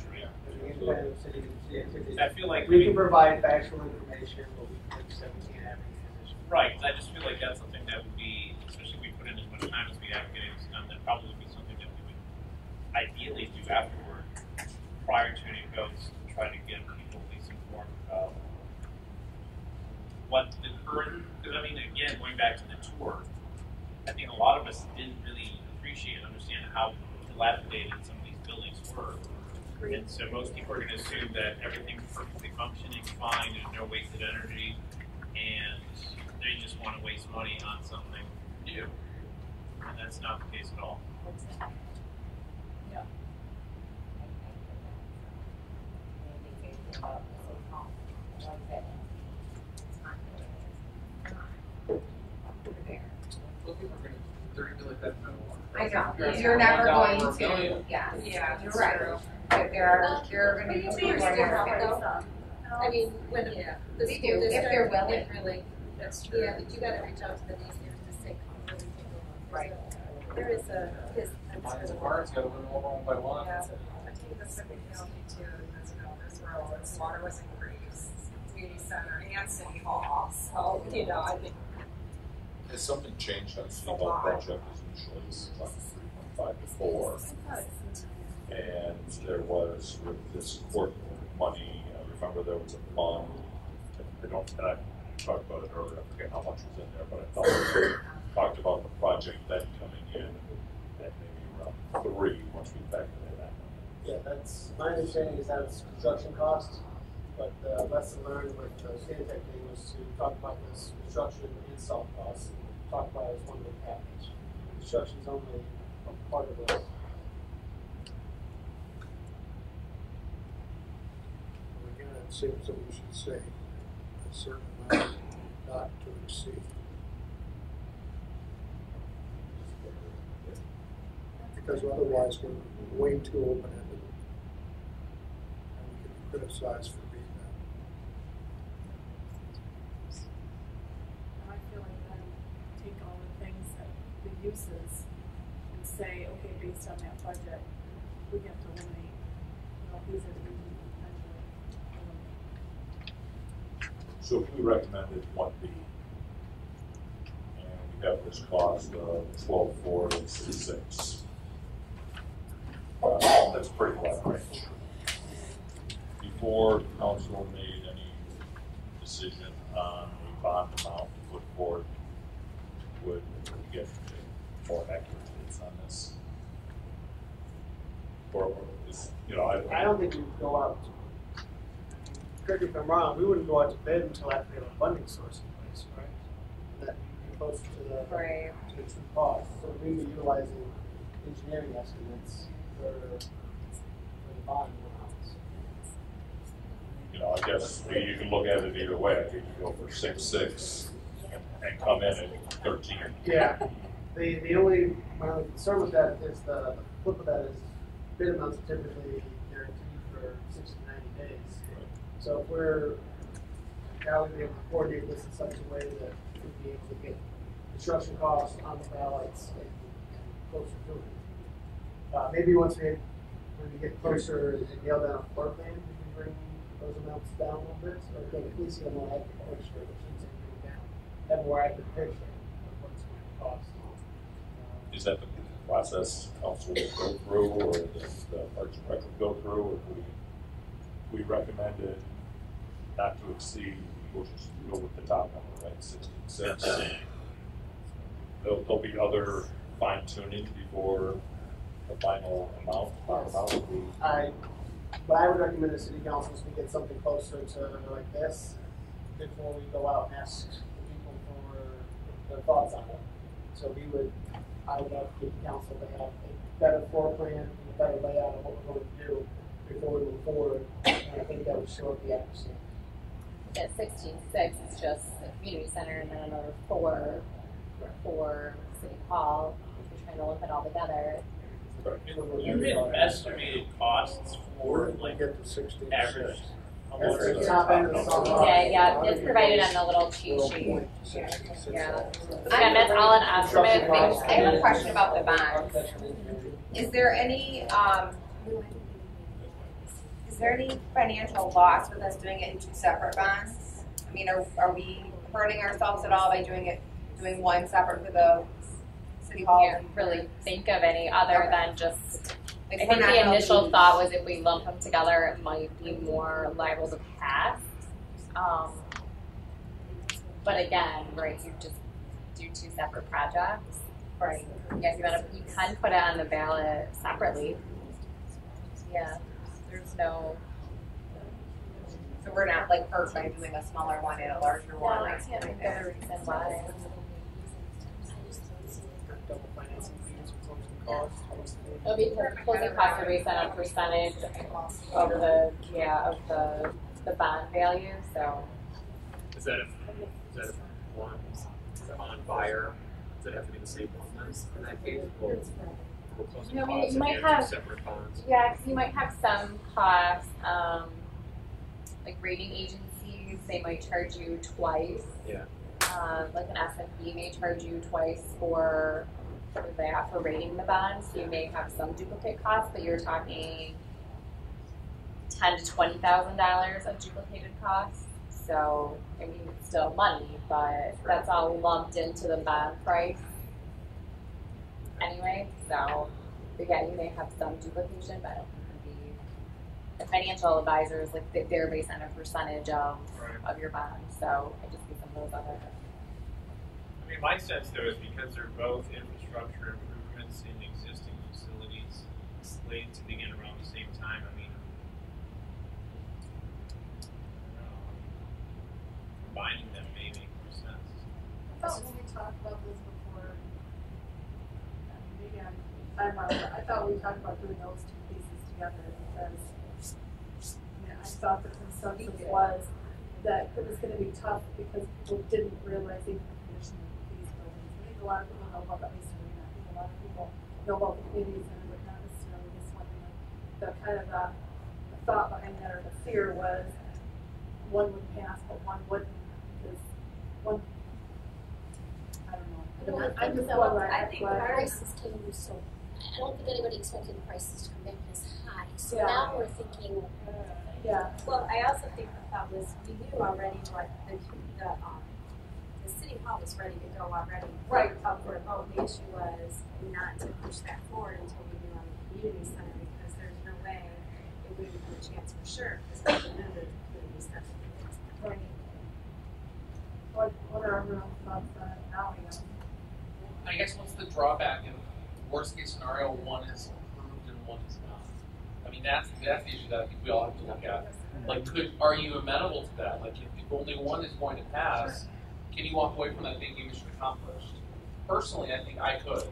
we can that, right? As we independent city, city activities. I feel like We we- can provide factual information, but we, like you said, we can't have any position. Right, I just feel like that's something that would be, especially if we put in as much time as we have getting this done, that probably would be something that we would ideally do afterward, prior to any votes, to try to get people at least informed about what the current, because I mean, again, going back to the tour, I think a lot of us didn't really appreciate and understand how dilapidated some of these buildings were. And so most people are going to assume that everything's perfectly functioning fine, there's no wasted energy, and they just want to waste money on something new. And that's not the case at all. Yeah. I know, Yeah. you're never dollar going to, million. yes, Yeah, you're right. true. But there are, there are gonna be people who are where never they're going. coming from. I mean, when Yeah. the They school do, if they're willing. it really, that's true. Yeah, but you gotta reach out to the naysayers to say, come really take a look. Right. There is a, his. Mine's hard, it's gotta win one by one. Yeah, I think that's what we feel too, as you know, this road, it's water was increased, community center and city hall, so, you know, I think Has something changed on City Hall project as usually it's like three point five to four? And there was with this court money, I remember there was a bond. I don't, and I talked about it earlier, I forget how much was in there, but I thought we talked about the project then coming in at maybe around three, once we factor in that. Yeah, that's, my understanding is that it's construction costs, but the lesson learned with the Stantec thing was to talk about this construction install costs, talk about it as one big package. is only a part of this. Seems that we should say a certain amount not to exceed. Because otherwise, we're way too open-ended. And we can be criticized for being that. I feel like then take all the things that the uses and say, okay, based on that budget, we have to eliminate, you know, these are the reasons we potentially eliminate. So we recommended one B, and we have this cost of twelve four six. Uh, that's pretty wide range. Before council made any decision on a bond amount to put forward, would get more accurate dates on this? Or, or is, you know, I. I don't think we go out, correct me if I'm wrong, we wouldn't go out to bid until after we have a funding source in place, right? That would be closer to the, Right. to the true cost, so we'd be utilizing engineering estimates for, for the bond amounts. you know, I guess we- you can look at it either way. You can go for six, six and come in at thirteen. Yeah, the, the only, my only concern with that is the, the flip of that is bid amounts typically So if we're, now we be able to coordinate this in such a way that we'd be able to get construction costs on the ballots and, closer to it. Uh, maybe once we, when we get closer and nail down floor plan, we can bring those amounts down a little bit, so I think at least get a more accurate picture, which to bring down, have more accurate picture of what's going to cost. Is that the process council would go through or does the Parks and would go through? If we, we recommended not to exceed, we'll just go with the top number, right, cents. There'll, there'll be other fine tuning before the final amount, amount be. I, what I would recommend to city council is we get something closer to like this before we go out and ask the people for their thoughts on it. So we would, I would like the council to have a better floor plan and a better layout of what we're going to do before we move forward. And I think that would show the accuracy. At sixteen six, it's just the community center and then another four for city hall, if you're trying to lump it all together. You had estimated costs for like Get to sixteen average. That's the top end of the song. Yeah, yeah, it's provided on the little cheat sheet. Yeah. Again, that's all an estimate. I have a question about the bonds. Is there any, um, is there any financial loss with us doing it in two separate bonds? I mean, are, are we hurting ourselves at all by doing it, doing one separate for the city hall? Can't really think of any other than just I think the initial thought was if we lump them together, it might be more liable to pass. Um, but again, right, you just do two separate projects. Right. Yeah, you gotta, you can put it on the ballot separately. Yeah, no, So we're not like hurt by doing a smaller one and a larger one. no, I can't anything think like of a that. reason why. Double financing fees closing costs. It'll be, the closing costs are based on a percentage of the, yeah, of the, the bond value, so. Is that if, is that if one is a bond buyer, does it have to be the same one then in that case? Or or closing No, I mean, costs you might you have separate? Yeah, 'cause you might have some costs, um, like rating agencies, they might charge you twice. Yeah. Um, like an S and P may charge you twice for, for that, for rating the bonds, so you may have some duplicate costs, but you're talking ten to twenty thousand dollars of duplicated costs. So, I mean, it's still money, but that's all lumped into the bond price anyway, so, but yeah, you may have some duplication, but I don't think it'd be, the financial advisors, like, they- they're based on a percentage of, of your bond, so I just see some of those other. I mean, my sense though is because they're both infrastructure improvements in existing facilities slated to begin around the same time, I mean, I combining them may make more sense. I thought when we talked about this before, uh, maybe I'm, I'm I thought we talked about doing those two pieces together because, I mean, I thought the consensus was that it was gonna be tough because people didn't realize even the condition of these buildings. I think a lot of people know about the ice arena, I think a lot of people know about the community center, but not necessarily this one. And The kind of the, the thought behind that or the fear was one would pass, but one wouldn't because one I don't know. You know, I I'm think just wondering, I think prices came so, I don't think anybody expected the prices to come back as high. So Yeah. now we're thinking, Yeah. Well, I also think the thought was, we knew already what the, the, um, the city hall was ready to go already. Right. Up for a vote, the issue was not to push that forward until we knew on the community center, because there's no way it would have a chance for sure, because we knew the community center. Right. What, what are everyone's thoughts on it now. I guess what's the drawback in worst case scenario, one is approved and one is not? I mean, that's, that's the issue that I think we all have to look at. Like, could, are you amenable to that? Like, if, if only one is going to pass, can you walk away from that thinking mission accomplished? Personally, I think I could.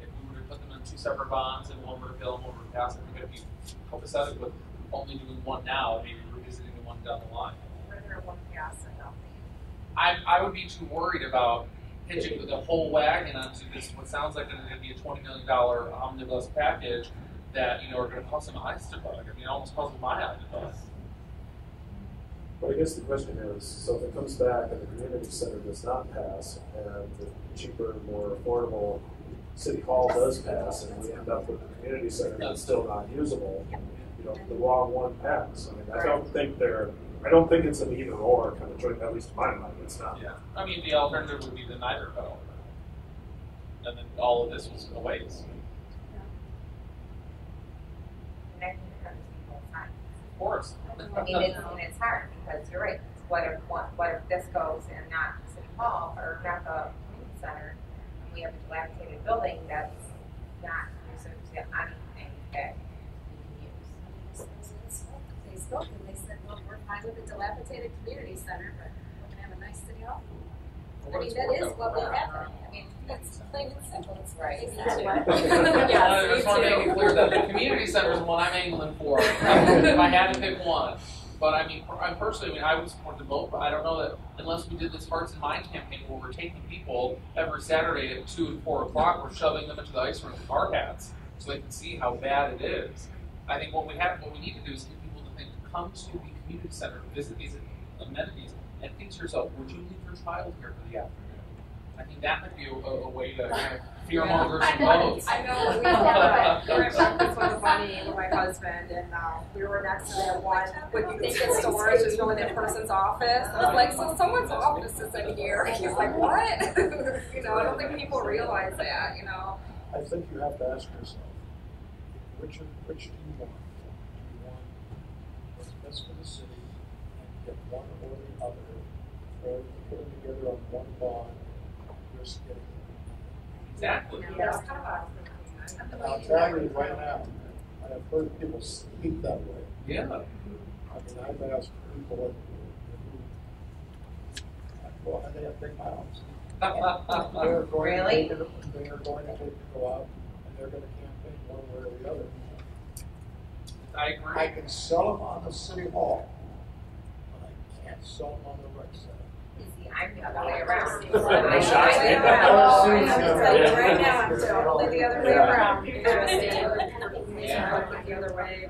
If we were to put them in two separate bonds and one were to fail and one were to pass, I think I'd be copacetic with only doing one now and maybe revisiting the one down the line. One pass and nothing. I, I would be too worried about hitching the whole wagon onto this, what sounds like going to be a $20 million omnibus package that, you know, are going to cause some eyes to bug. I mean, it almost causes my eye to bug. But I guess the question is, so if it comes back and the community center does not pass, and the cheaper, more affordable city hall does pass, and we end up with the community center that's still not usable, you know, the wrong one pass. I mean, I don't think they're, I don't think it's an either or kind of joint, at least in my mind, it's not. Yeah. I mean, the alternative would be the neither vote. And then all of this was a waste. And I think it happens to both sides. Of course. I mean, it's, and it's hard, because you're right, what if, what, what if this goes and not City Hall, or not the community center, and we have a dilapidated building that's not conducive to anything that we can use. They spoke and they said, well, we're fine with a dilapidated community center, but we're gonna have a nice city hall. I mean, that is what will happen. I mean, that's plain and simple. It's Right. <laughs> I just want to make it clear that the community center is the one I'm angling for. <laughs> if I had to pick one. But I mean, I personally, I mean, I would support the vote, but I don't know that unless we did this Hearts and Mind campaign where we're taking people every Saturday at 2 and 4 o'clock, we're shoving them into the ice rink with hard hats so they can see how bad it is. I think what we have, what we need to do is get people to think, come to the community center, visit these amenities, and think to yourself, would you leave your child here for the afternoon? I think that might be a, a, a way to kind of fear monger <laughs> some votes. I know, we were, <laughs> we were at this one funny with my husband, and, uh, we were next to that one with convenience stores, just going in person's office. I was like, so someone's office is in here. He's like, what? <laughs> You know, I don't think people realize that, you know? I think you have to ask yourself, which, which do you want? Do you want what's best for the city and get one or the other? Or put them together on one bond, risk getting Exactly. Yeah, that's kind of odd. And I'll tell you right now, I have heard people speak that way. Yeah. I mean, I've asked people who, well, they have big mouths. <laughs> They're going Really? take they are going to go out, and they're gonna campaign one way or the other. I agree. I can sell them on the city hall, but I can't sell them on the rec center. See, I'm the other way around. <laughs> I'm the other way around. I'm gonna tell you right now, I'm totally the other way around. Yeah. The other way.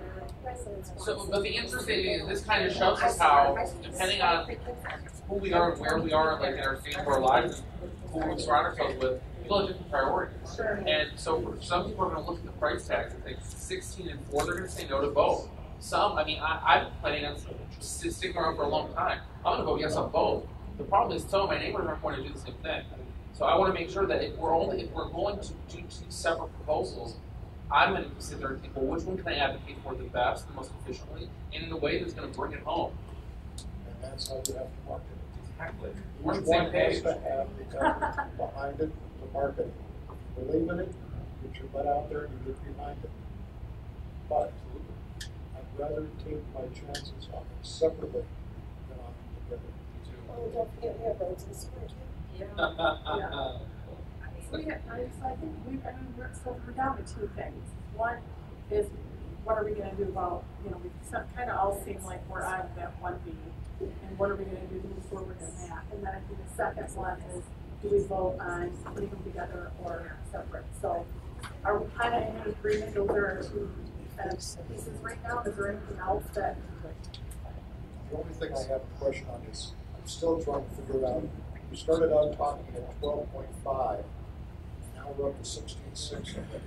So, but the interesting thing is, this kind of shows us how, depending on who we are and where we are, like in our stage of our lives, and who we surround ourselves with, people have different priorities. And so, for some people are going to look at the price tags and think 16 and 4, they're going to say no to both. Some, I mean, I, I'm planning on sticking around for a long time. I'm going to vote yes on both. The problem is, some of my neighbors aren't going to do the same thing. So I want to make sure that if we're only if we're going to do two separate proposals, I'm going to sit there and think, well, which one can I advocate for the best, the most efficiently, and in a way that's going to bring it home. And that's how you have to market it. Exactly. We're on Each the same one has page. to have the effort behind it to market it. You believe in it, get your butt out there and you get behind it. But I'd rather take my chances on them separately than on them together. Oh, don't forget we have roads and sewer too. Yeah. <laughs> We have, I so I think we, I mean, we're, so we're down to two things. One is, what are we gonna do about, you know, we kind of all seem like we're on that one B. And what are we gonna do to move forward in that? And then I think the second one is, do we vote on leaving them together or separate? So are we kind of in agreement, those are our two kind of pieces right now? Is there anything else that? The only thing I have a question on is, I'm still trying to figure out, we started out talking at twelve point five, now we're up to sixteen six already.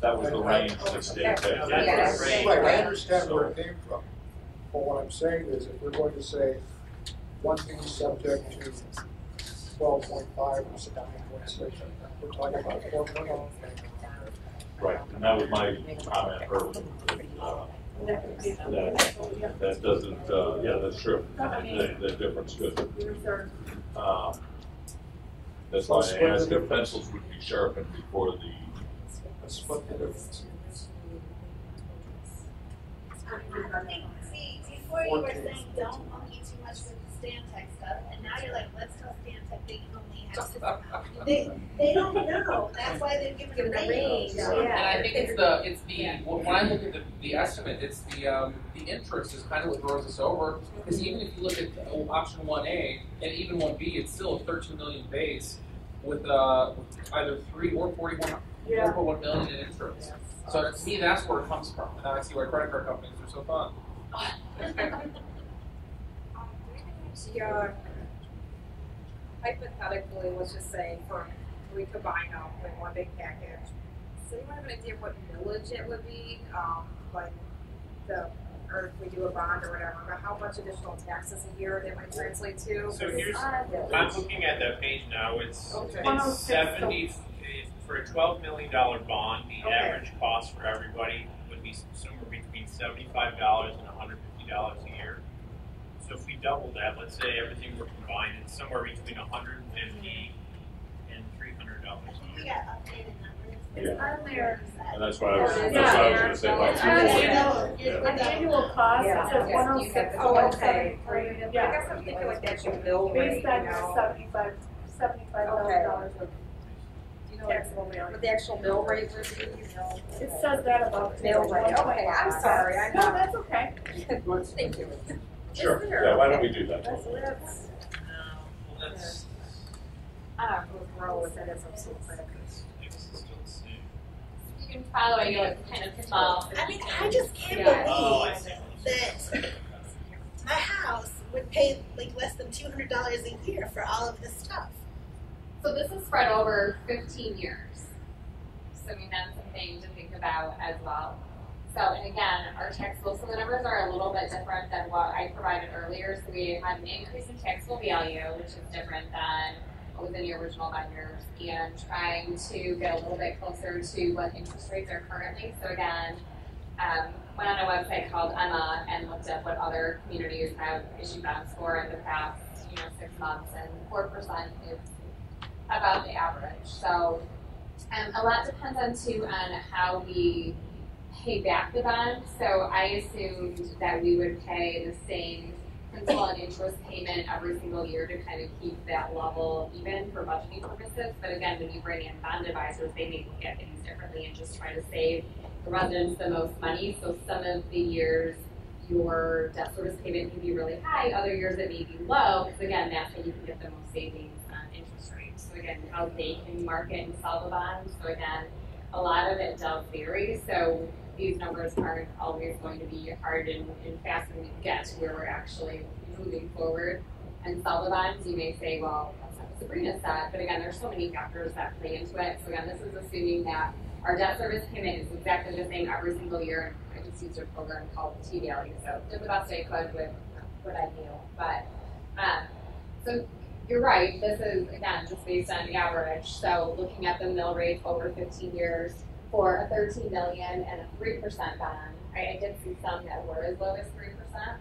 That was the range that stayed there. Right, the range. I understand where it came from, but what I'm saying is, if we're going to say one being subject to twelve point five or sixteen point six, we're talking about four million. Right, and that was my comment earlier. uh, That, that doesn't, uh, yeah, that's true. That, that difference good. Um, That's why I asked if pencils would be sharpened before the, Split the difference. I think, see, before you were saying don't monkey too much with the Stantec stuff, and now you're like, let's tell Stantec they can only have. They, they don't know, that's why they've given Given a a range. range, And I think it's the, it's the, when I look at the, the estimate, it's the, um, the interest is kind of what throws us over. Because even if you look at uh, option one A and even one B, it's still a thirteen million base with, uh, either three or forty-one, Yeah. four point one million in interest. So to me, that's where it comes from. And I see why credit card companies are so fun. <laughs> <laughs> Yeah. Hypothetically, let's just say for, we combine them in one big package. So you have an idea what millage it would be, um, like the, or if we do a bond or whatever, but how much additional taxes a year that might translate to? So here's, I'm looking at that page now, it's, Okay. it's seventy, for a twelve million dollar bond, the Okay. average cost for everybody would be somewhere between seventy-five dollars and hundred fifty dollars a year. So if we double that, let's say everything were combined, it's somewhere between hundred and fifty and three hundred dollars We got updated numbers. It's on there. and that's why I was, that's why I was gonna say about It's two on point. there. Yeah. An annual cost, it says Yeah. one oh six, Oh, one okay. seven, I guess I'm thinking like the actual bill rate, Based you on know. seventy-five, seventy-five thousand dollars of Do you know taxable value. what the actual mill rate would be, you know? It says that about. Mill rate, okay, I'm sorry, I'm No, that's okay. <laughs> Thank you. Sure, there- yeah, why don't we do that? That's, that's, Well, that's, I don't know, grow with it as I'm so quick. it's still the same. You can follow it, it's kind of small. I mean, I just can't Yeah. Oh, I believe see. that my house would pay like less than two hundred dollars a year for all of this stuff. So this is spread over fifteen years. So I mean, that's something to think about as well. So, and again, our taxable, so the numbers are a little bit different than what I provided earlier. So we had an increase in taxable value, which is different than with the original vendors and trying to get a little bit closer to what interest rates are currently. So again, um, went on a website called EMMA and looked at what other communities have issued bonds for in the past, you know, six months, and four percent is about the average. So um, a lot depends on too on how we pay back the bond. So I assumed that we would pay the same principal and interest payment every single year to kind of keep that level even for budgeting purposes. But again, when you bring in bond advisors, they may look at things differently and just try to save the residents the most money. So some of the years your debt service payment can be really high, other years it may be low, because again, that's how you can get the most savings on interest rates. So again, how they can market and sell the bond. So again, a lot of it does vary. So these numbers aren't always going to be hard and, and fast we get to where we're actually moving forward and sell the bonds. You may say, well, that's not what Sabrina said, but again, there's so many factors that play into it. So again, this is assuming that our debt service payment is exactly the same every single year. I just used a program called T Value, so did the best I could with what I knew. But um, so you're right. This is again just based on the average. So looking at the mill rate over 15 years for a 13 million and a three percent bond. I, did see some that were as low as three percent.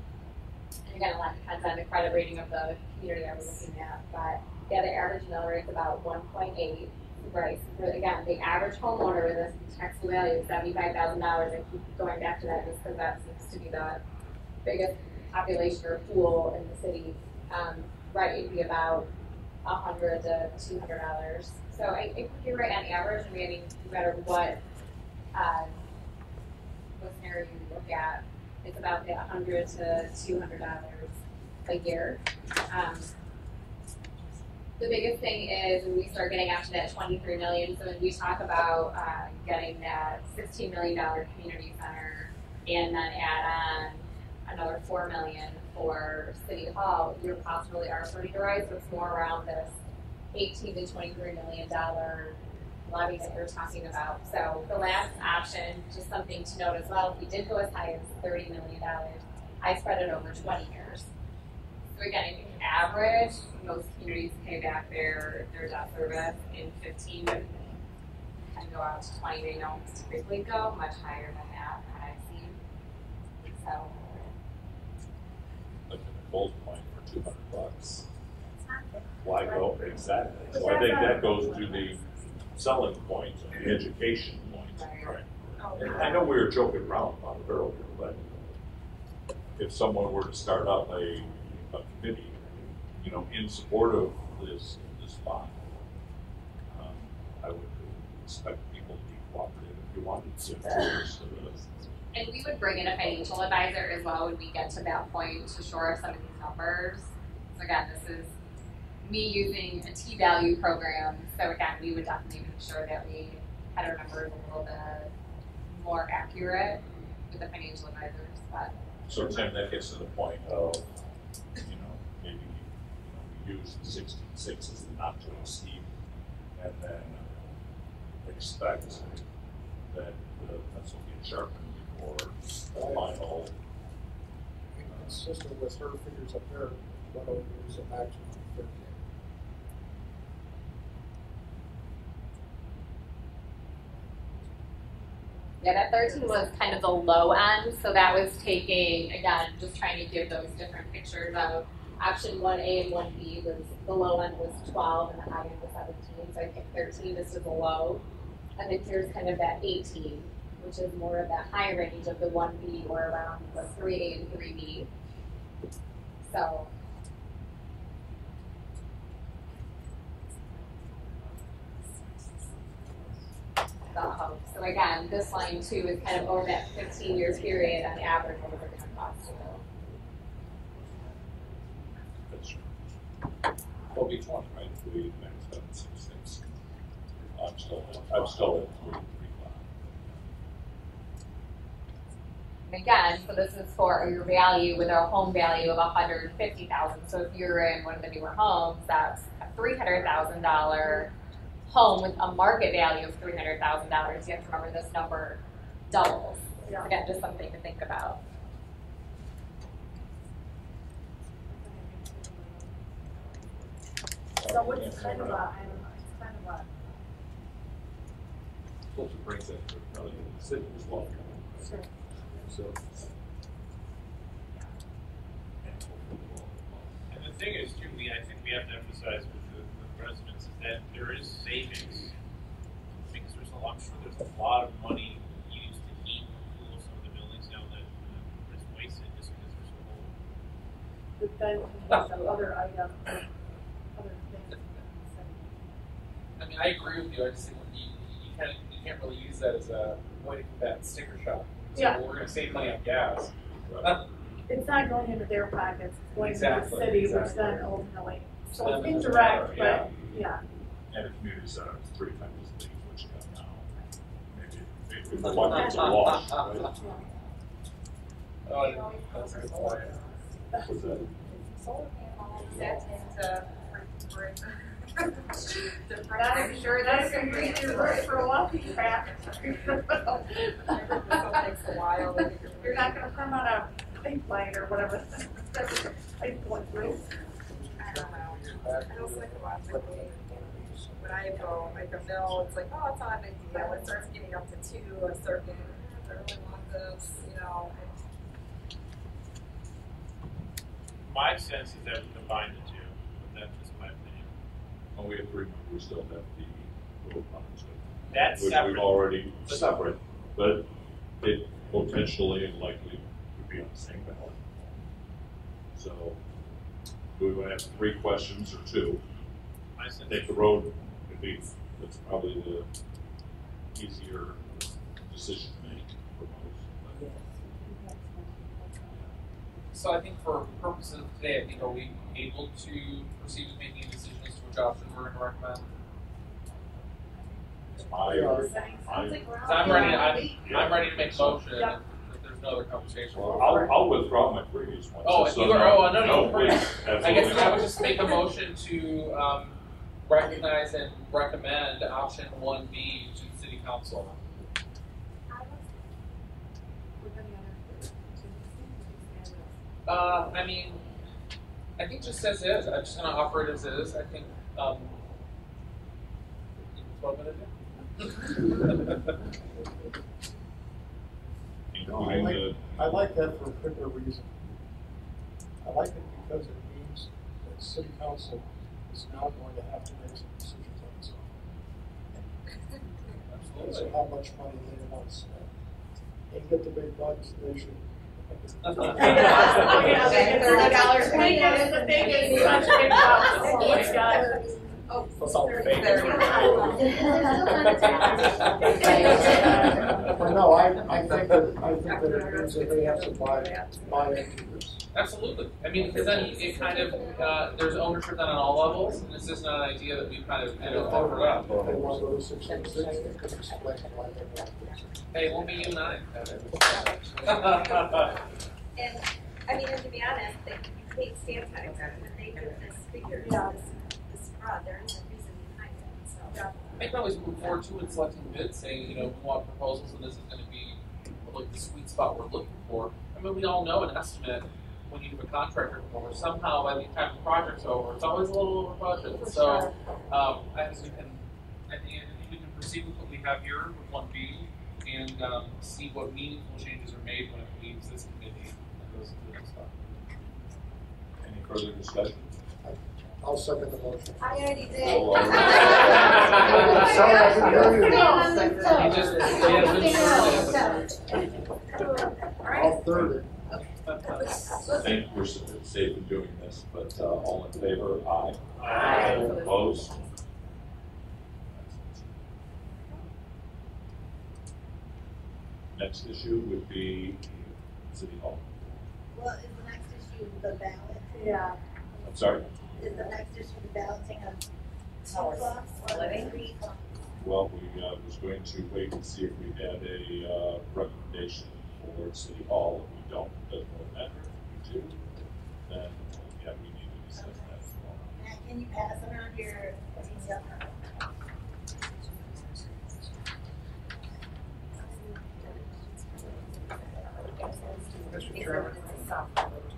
And again, a lot depends on the credit rating of the community I we're looking at. But yeah, the average mill rate is about 1.8. Right. So again, the average homeowner with a taxable value thousand dollars. I keep going back to that just because that seems to be the biggest population or pool in the city. Um, right, it'd be about a hundred to two hundred dollars. So I, I you're right on average. I mean, no matter what uh, scenario you look at, it's about the hundred to two hundred dollars a year. Um, the biggest thing is when we start getting after that 23 million. So when we talk about uh, getting that 16 million dollar community center and then add on another 4 million for city hall, your costs really are starting to rise. So it's more around this 18 to 23 million dollar levy that we are talking about. So the last option, just something to note as well, if we did go as high as 30 million dollars, I spread it over 20 years. So again, I average, most communities pay back their, their debt service in 15 and go out to 20. They don't typically go much higher than that, that I've seen. So. Look at Nicole's point for two hundred bucks. Why go, exactly. So I think that goes to the selling point, the education point. Right. And I know we were joking around about it earlier, but if someone were to start up a, a committee, you know, in support of this, this bond, um, I would expect people to be cooperative if you wanted to. to And we would bring in a financial advisor as well when we get to that point to shore up some of these numbers. So again, this is me using a T-value program. So again, we would definitely make sure that we had our numbers a little bit more accurate with the financial advisors. But So Tim, that gets to the point of, you know, maybe, you know, we use the sixteen-six as the not to exceed, and then expect that the pencil gets sharpened before the final. Consistent with her figures up there, one of them is a maximum of thirteen. Yeah, that 13 was kind of the low end. So that was taking, again, just trying to give those different pictures of option 1A and 1B was the low end was 12 and the high end was 17. So I think 13 is to the low. And then here's kind of that 18, which is more of that high range of the 1B or around the 3A and 3B. So the hub. So again, this line too is kind of over that 15 years period on the average over we're going to cost to build. That's. Well, each one, right, if we max out at six, six, I'm still, I'm still at three, three, five. And again, so this is for your value with a home value of 150,000. So if you're in one of the newer homes, that's a $300,000 home with a market value of $300,000. You have to remember this number doubles. Yeah. Again, just something to think about. So it's kind of a, I don't know, it's kind of a, Also brings that to probably the city as well. sure. So. And the thing is, too, we, I think we have to emphasize with the, with residents is that there is savings. Because there's a lot, I'm sure there's a lot of money used to heat and cool some of the buildings now that uh, is wasted just because they're so old. But then contains some other items, other things. I mean, I agree with you. I just think when you, you can't, you can't really use that as a way to combat sticker shock. So Yeah. we're gonna save money on gas. It's not going into their pockets, it's going into the Exactly, city, which exactly. then ultimately, so Then it's it doesn't indirect, matter, but, yeah. And a community center is three times as big as what you have now. Maybe, maybe the one that's a wash, right? <laughs> Oh, that's a good point. What's that? Solar panels, that's into bring, bring. That's, sure, that's gonna be your work for a while, you crack. takes a while. You're not gonna come on a big plane or whatever, pipe. I don't know. I feel psychologically, when I go, like a mill, it's like, oh, it's not a big deal. It starts getting up to two, a certain, I really want this, you know. My sense is that we combine the two, but that's just my opinion. Well, we have three, but we still have the road bonds. That's Which separate. we've already separate, but it potentially and likely would be on the same ballot. So, do we want to have three questions or two? I sense think the road would be, that's probably the easier decision to make for most. So I think for purposes of today, I think are we able to proceed with making a decision as to which option we're gonna recommend? I, I, So I'm ready, I'm, I'm ready to make a motion if Yeah. if there's no other conversation. well, I'll, I'll withdraw my previous one. Oh, so you are, no- oh, no, no, No, please, I guess absolutely. I would just make a motion to, um, recognize and recommend option one B to the city council. With any other- Uh, I mean, I think just as is, I'm just gonna offer it as is, I think, um. What I'm gonna do? Including the, I like that for a particular reason. I like it because it means that city council is now going to have to make some decisions on its own. As to how much money they want to spend. They get the big bucks, they should. <laughs> Thirty dollars. The thing is, such a big box, oh my god. Oh, That's all fake. But <laughs> no, I, I think that, I think that it means that they have to buy, buy into this. Absolutely. I mean, because then it kind of, uh, there's ownership then on all levels, and this isn't an idea that we kind of, you know, offered up. If they want to go to six and six, they could explain why they want this. Hey, we'll be you and I. And, I mean, and to be honest, they paid Stantec, and they give this figure, Yeah. this, this fraud, there is a reason behind it, so. I can always move forward too in selecting bids, saying, you know, we want proposals and this is gonna be like the sweet spot we're looking for. I mean, we all know an estimate when you have a contractor come over, somehow by the time the project's over, it's always a little over budget. For So, sure. um, I think we can, I think I think we can proceed with what we have here with one B and, um, see what meaningful changes are made when it leaves this committee and goes into the next one. any further discussion? I'll second the motion. I already did. Oh, well. <laughs> Sorry, I didn't hear you. You just, yeah, I'll third it. I think we're safe in doing this, but uh, all in favor, aye. Aye. Opposed? Next issue would be City Hall. Well, is the next issue the ballot? Yeah. I'm sorry, Is the next issue the balloting of two blocks or splitting? three blocks? well, we uh, was going to wait and see if we had a uh, recommendation for City Hall. If don't, it doesn't really matter. If we do, then, yeah, we need to discuss that as well. Matt, can you pass around your detail? Mr. Chairman,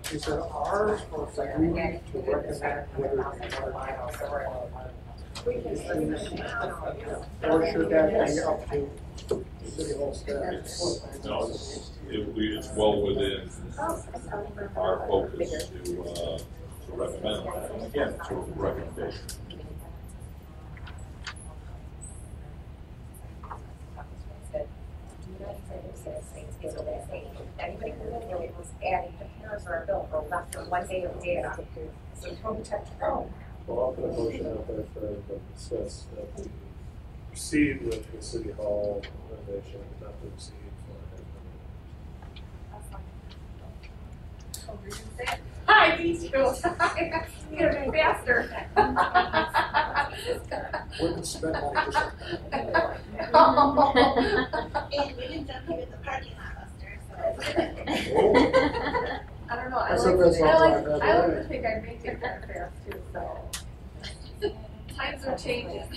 She said ours or for you to recommend whether it's my house or We can send them out. Or should that be up to city hall staff? No, it's, it, we, it's well within our focus to, uh, to recommend that. Again, it's a recommendation. Anybody who was adding the parents or a bill for less than one day of data. So Toby checked your phone. Well, I'll put a motion out there for everybody to discuss that we proceed with the city hall renovation, not to exceed Hi, beat <laughs> you. You gotta be faster. Wouldn't spend money for something. <laughs> And we didn't dump you in the parking lot, Buster, so. Oh. I don't know, I That's like, what that's I all like, about, I like to think I make it kind of fast too, so. Times are changing. <laughs>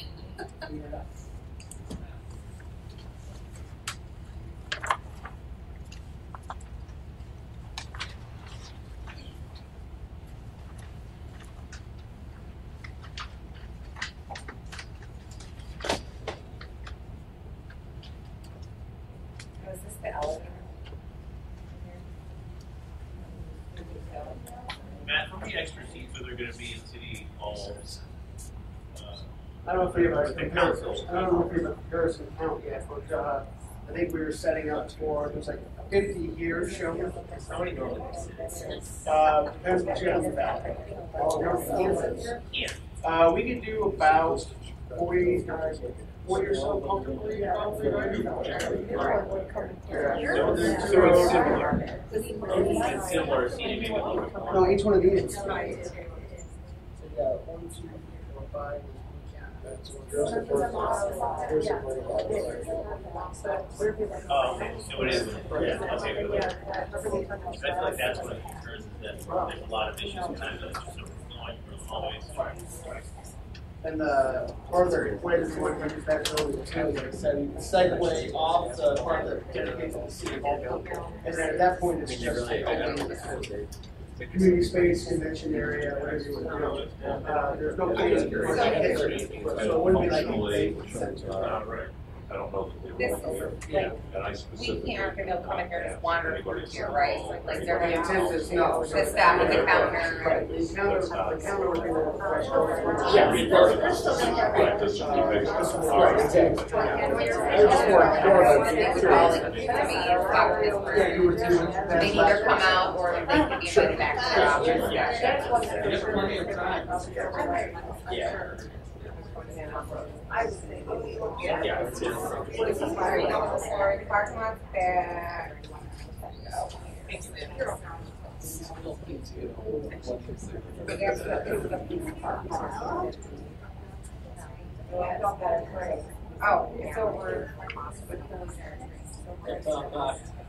Was this the elevator? Matt, how many extra seats are there gonna be in city hall? Uh, I don't know if we have a The comparison, council. I don't know if we have a comparison count yet, but, uh, I think we were setting up for, it was like a fifty year show. How many normally? Uh, depends what you have in the back. Yeah. Uh, we could do about forty, forty or so comfortably, probably, right? So it's similar. It's similar seating, maybe a little bit more. No, each one of these. So, yeah, one, two, four, five. Oh, okay, so it is, yeah, okay, good. I feel like that's of the concerns, is that there's a lot of issues sometimes that just of through the hallways. And of the way we want to use that building too, like I said, you can segue off the part that dedicates the city hall building. And then at that point, it's just a community space, convention area, whatever you want to do. Uh, there's no place to put it, so it wouldn't be like. Uh, right. I don't know that they This will. is Yeah, like, and I we specifically. can't, they'll come in here and just wander through here, right? Like they're The gonna. intent is no. Just stop at the counter. Right, the counter, the counter would be the professional. Yeah, be part of this, right, this should be based on our. Yeah, you would do it. They either come out or they can be invited back to their office. There's plenty of time. Yeah. I was thinking, yeah. This is where you go for the parking lot back. Oh, it's over.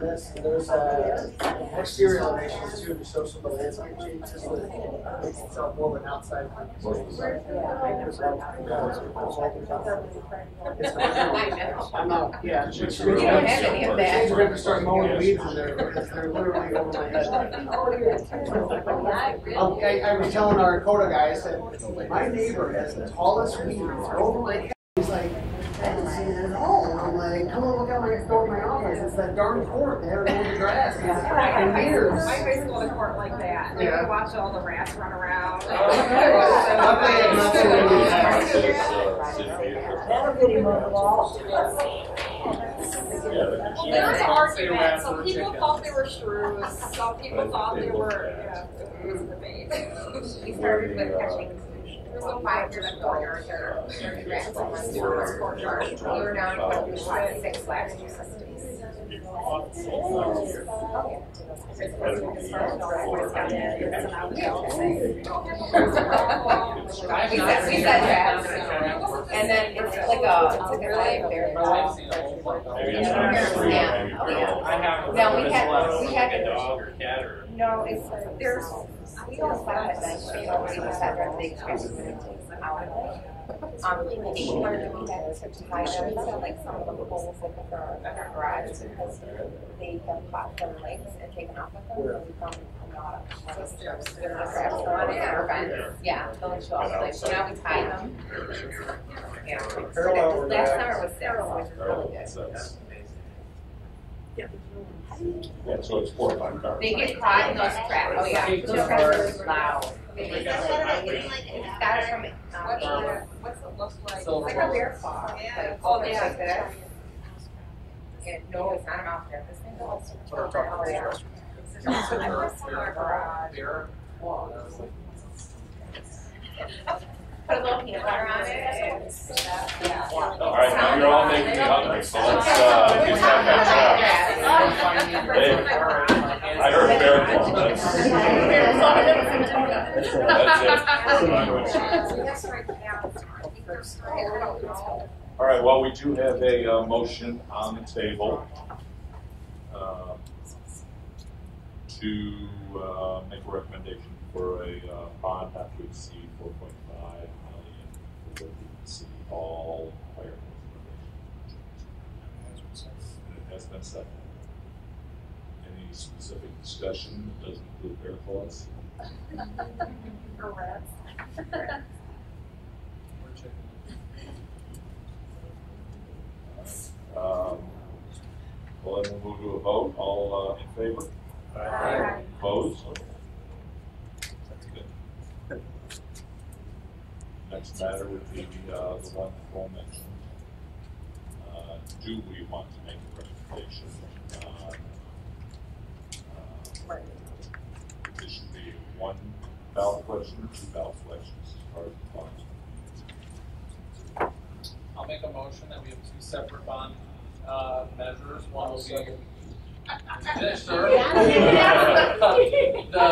there. I'll give it. Between this and this, and there's, uh, exterior elevations too, to show some of the landscape changes, so it makes itself more of an outside. I'm not, yeah. which- which- You don't have any of that. We're gonna start mowing weeds in there, because they're literally over my head. Um, I, I was telling our Coda guy, I said, my neighbor has the tallest weeds over my head. He's like, It at all. I'm like, come on, look out my door of my office. It's that darn court. They haven't mowed the grass in years. My high school had a court like that. Like, Yeah. we watch all the rats run around. There was argument. Some people thought they were shrews. Some people thought they were, yeah, it was a debate. We started with catching, there a five year that four yards or thirty rats in one summer courtyard. We were down to like six last year. We said, we said. And then it's like a, it's like a live there. Maybe it's not three, maybe four. I have. No, we had- we had- a dog or cat or. No, it's, there's, we don't find it that, you know, we just had our big Christmas out. Um, we had to hide them, like some of the poles that were in our garage because they got caught their legs and taken off with them, and we found a lot of. So there's, there's a crap on it, or fence, yeah, they'll show up, like, so now we tie them. Yeah, Parallel last that. summer was six, which is really good. That's- Yeah, so it's four or five cars. They get caught in those traps, oh yeah, those traps are loud. It's got it from, um, What's it look like? It's like a bear claw. Yeah. Oh, yeah, like that. Yeah, no, it's not a mouth trap. This thing goes. Oh, yeah. All right, now you're all making me hungry, so let's, uh, get back on. Hey, I heard bear claw, that's. That's it. All right, well, we do have a, uh, motion on the table, um, to, uh, make a recommendation for a, uh, bond not five million for the city hall fire. It has been seconded. Any specific discussion, doesn't include bear claws? Or rats. Um, well, then we'll move to a vote, all, uh, in favor? Aye. Opposed? That's good. Next matter would be, uh, the one that Paul mentioned. Uh, do we want to make a recommendation? on, uh, This should be one ballot question or two ballot questions as far as the funds. I'll make a motion that we have two separate bond, uh, measures. One will be. Finish, sir. <laughs> The,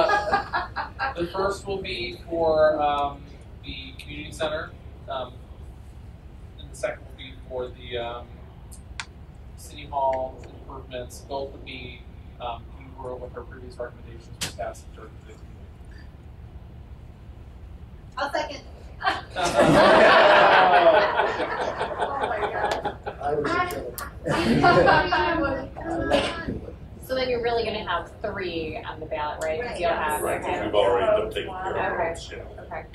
the first will be for, um, the community center, um, and the second will be for the, um, city hall improvements. Both would be, um, congruent with our previous recommendations for passage during the I'll second. <laughs> I was a So then you're really gonna have three on the ballot, right? you'll have, Right, 'cause okay. we've already done taken care of Okay. those, yeah. Okay. Any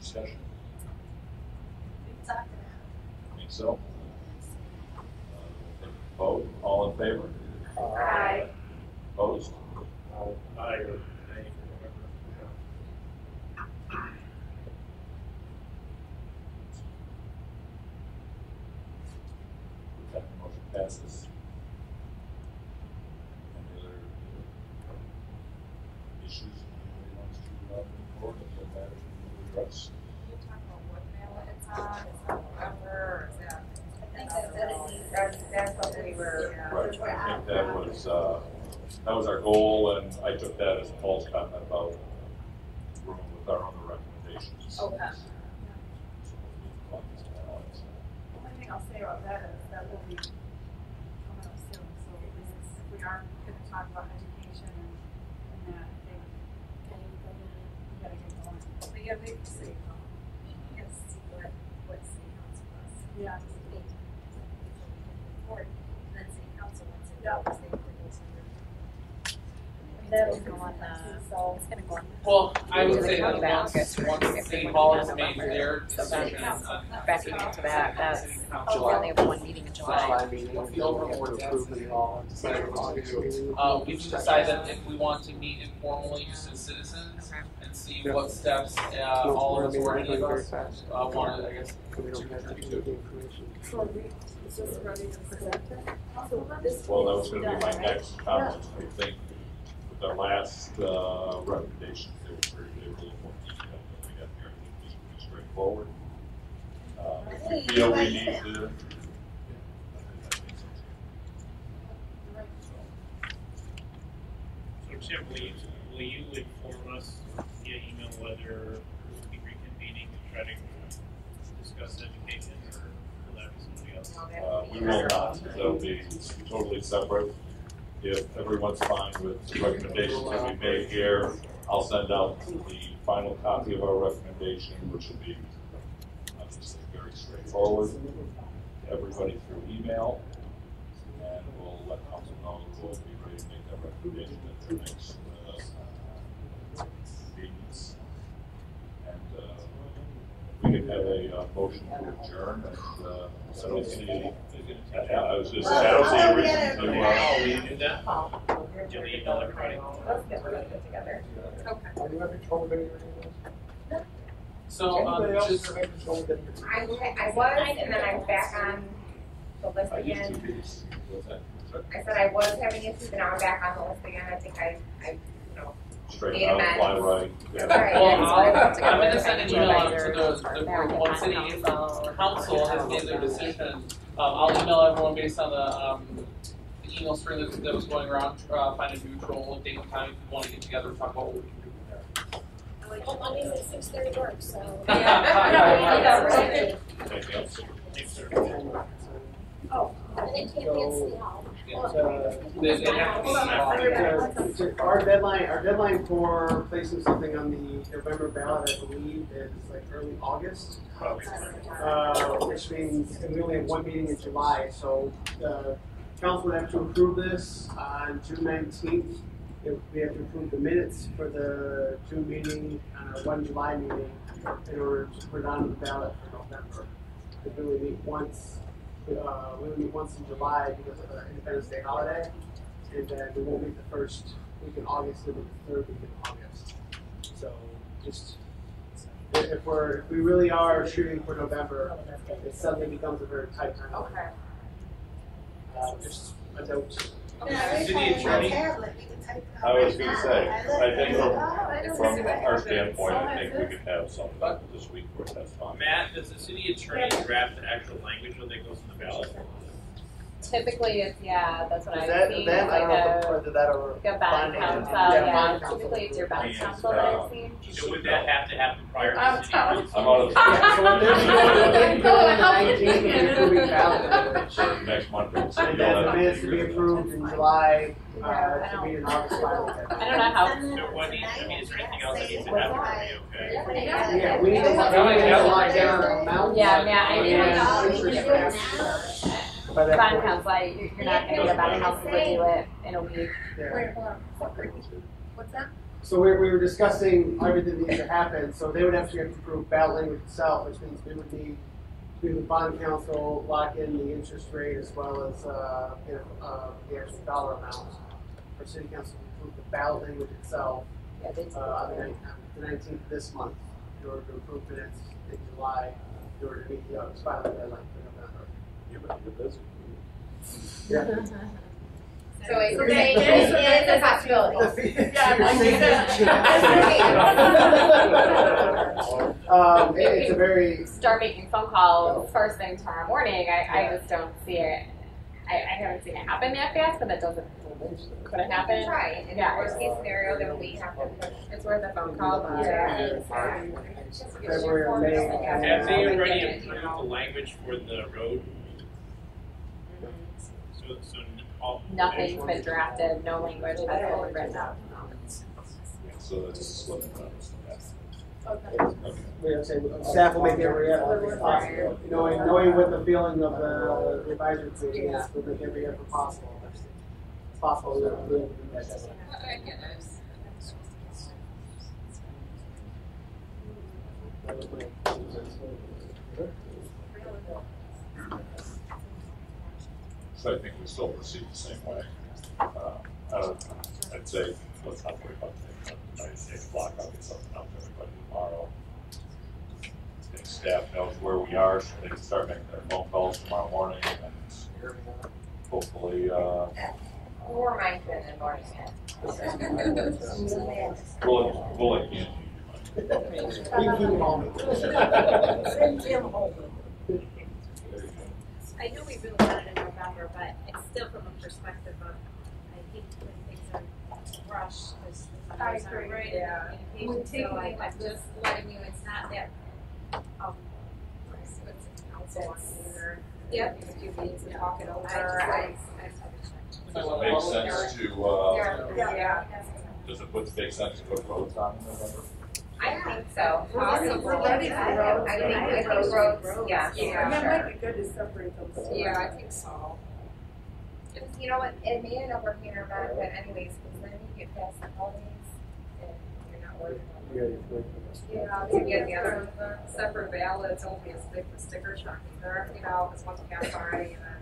discussion? I think so. Vote, all in favor? Aye. Opposed? I, That motion passes. Any other issues anybody wants to, uh, move forward, that matters we address? Can you talk about what ballot it's on, is that November, or is that? I think that's editing. That's, that's what we were. Right, I think that was, uh, that was our goal, and I took that as Paul's comment about room with our other recommendations. Okay. So, The only thing I'll say about that is that will be coming up soon, so if we are gonna talk about education and, and that, I think we gotta get going. But yeah, they say, um, you can see what, what city council does. Yeah. Or, then city council wants it, Yeah. they put those under. On on. Well, I would say that once, once City Hall has made their decision on. Backing into that, that's, we only have one meeting in July. The overboard density, uh, we can decide that if we want to meet informally just as citizens and see what steps, uh, all of us or any of us, uh, I guess, Well, that was gonna be my next comment, I think, the last uh, recommendation, they were, they were a little more detailed than we got here. I think these were straightforward. Uh, we feel we need to. So, Chip, will you, will you inform us via email whether we'll be reconvening to try to discuss education or will that be somebody else? Uh, we will not. That will be totally separate. If everyone's fine with the recommendations that we made here, I'll send out the final copy of our recommendation, which will be obviously very straightforward, to everybody through email. And we'll let council know we'll be ready to make that recommendation at their next, uh, meetings. And, uh, we can have a, uh, motion to adjourn, and, uh, so. I I was just, I don't see a reason to, uh, Oh, will you do that? You'll? Let's get rid of it together. Okay. Are you having trouble getting your? So, um, Anybody else just, having trouble getting your I, emails? I was, and then I'm back on the list I used to again. be, what's that? I said I was having issues, but now I'm back on the list again. I think I, I, you know, Straighten Eight out, fly amends. right. yeah. Right. well, I'll- I'm gonna send an email out to the, the group, one city council has made their decision. Um, I'll email everyone based on the, um, the email string that, that was going around, uh, find a neutral date and time if you wanna get together and talk about what we can do from there. Well, Mondays at six thirty work, so. <laughs> Yeah. Anything else? Oh, and they can't be at City Hall. Uh, Our deadline, our deadline for placing something on the November ballot, I believe, is like early August. Uh, which means, and we only have one meeting in July, so the council would have to approve this on June nineteenth. We have to approve the minutes for the June meeting, on our one July meeting, in order to put it on the ballot for November. We only meet once, uh, we'll meet once in July because of the Independence Day holiday. And then we won't meet the first week in August, and the third week in August. So just, if we're, if we really are shooting for November, it suddenly becomes a very tight time. Okay. Uh, just a note. City attorney? I was gonna say, I think from, from our standpoint, I think we could have something this week where that's fine. Matt, does the city attorney draft the actual language when they goes in the ballot? Typically, it's, yeah, that's what Is I've that, seen, that, I like don't know, a, if- whether that or. like a bond counsel, Yeah, yeah, bond counsel. typically it's your bond Yes, counsel that I've seen. So would that have to happen prior to I'm city? telling council? I'm out of. Yeah, so when there's, when they go on the nineteenth, we're approving ballot language. Next month. And then the minutes to be approved in July, uh, to be in August. I don't know how, So what needs, I mean, is there anything else that needs to happen, are we okay? Yeah, we need to, lock- we need to lock down our amount. yeah, yeah, I And mean, interest rates. By that bond point. counsel, I- you're you're not gonna get a bond counsel to do it in a week. Yeah. Wait, hold on. What's that? So we, we were discussing everything that needs to happen, so they would actually have to approve ballot language itself, which means we would need to do the bond counsel lock in the interest rate as well as, uh, you know, uh, the actual dollar amount. For city council to approve the ballot language itself, Yeah, they uh, on the nine- the nineteenth of this month, in order to approve minutes in July, in order to meet the, uh, filing deadline for November. You're, you're busy. Yeah. So it, So it is a possibility. Um, it- it's a very, Start making phone calls first thing tomorrow morning, I, I just don't see it, I, I haven't seen it happen that fast, but that doesn't, couldn't happen. Right, and the Yeah. worst case scenario, then we have to push. It's worth a phone call, but. Yeah. February or May. Have they already approved the language for the road? So, so all. Nothing's been drafted, no language has been written up. So that's slipping out. we have to say, staff will make every effort possible, knowing, knowing what the feeling of the advisory committee is, we'll make every effort possible. It's possible, we'll, we'll do that. So I think we still proceed the same way. Uh, I don't, I'd say, let's not worry about it. By eight o'clock, I'll get something out to everybody tomorrow. And staff knows where we are, so they can start making their phone calls tomorrow morning and hopefully, uh, Or mine in the morning. we'll, we'll let you. You can keep them all. I know we really got it in November, but it's still from a perspective of, I hate when things are rush this. I agree. Right, yeah. And We're taking, it, I'm just letting you, it's not that, um, So it's council on either. Yep. These two meetings and talk it over. I just- I- Does it make sense to, uh, Yeah. does it would make sense to put roads on in November? I think so. We're ready- we're ready for roads. I think, I think Roads. roads, yeah, Yeah, for that sure. might be good to separate those. Yeah, I think so. Because you know what, it may end up working in our benefit anyways, because then you get past the holidays and you're not worried about. Yeah, you're great for this. Yeah, to get the other separate ballots, only a stick with sticker shock either, you know, this one's passed already and then.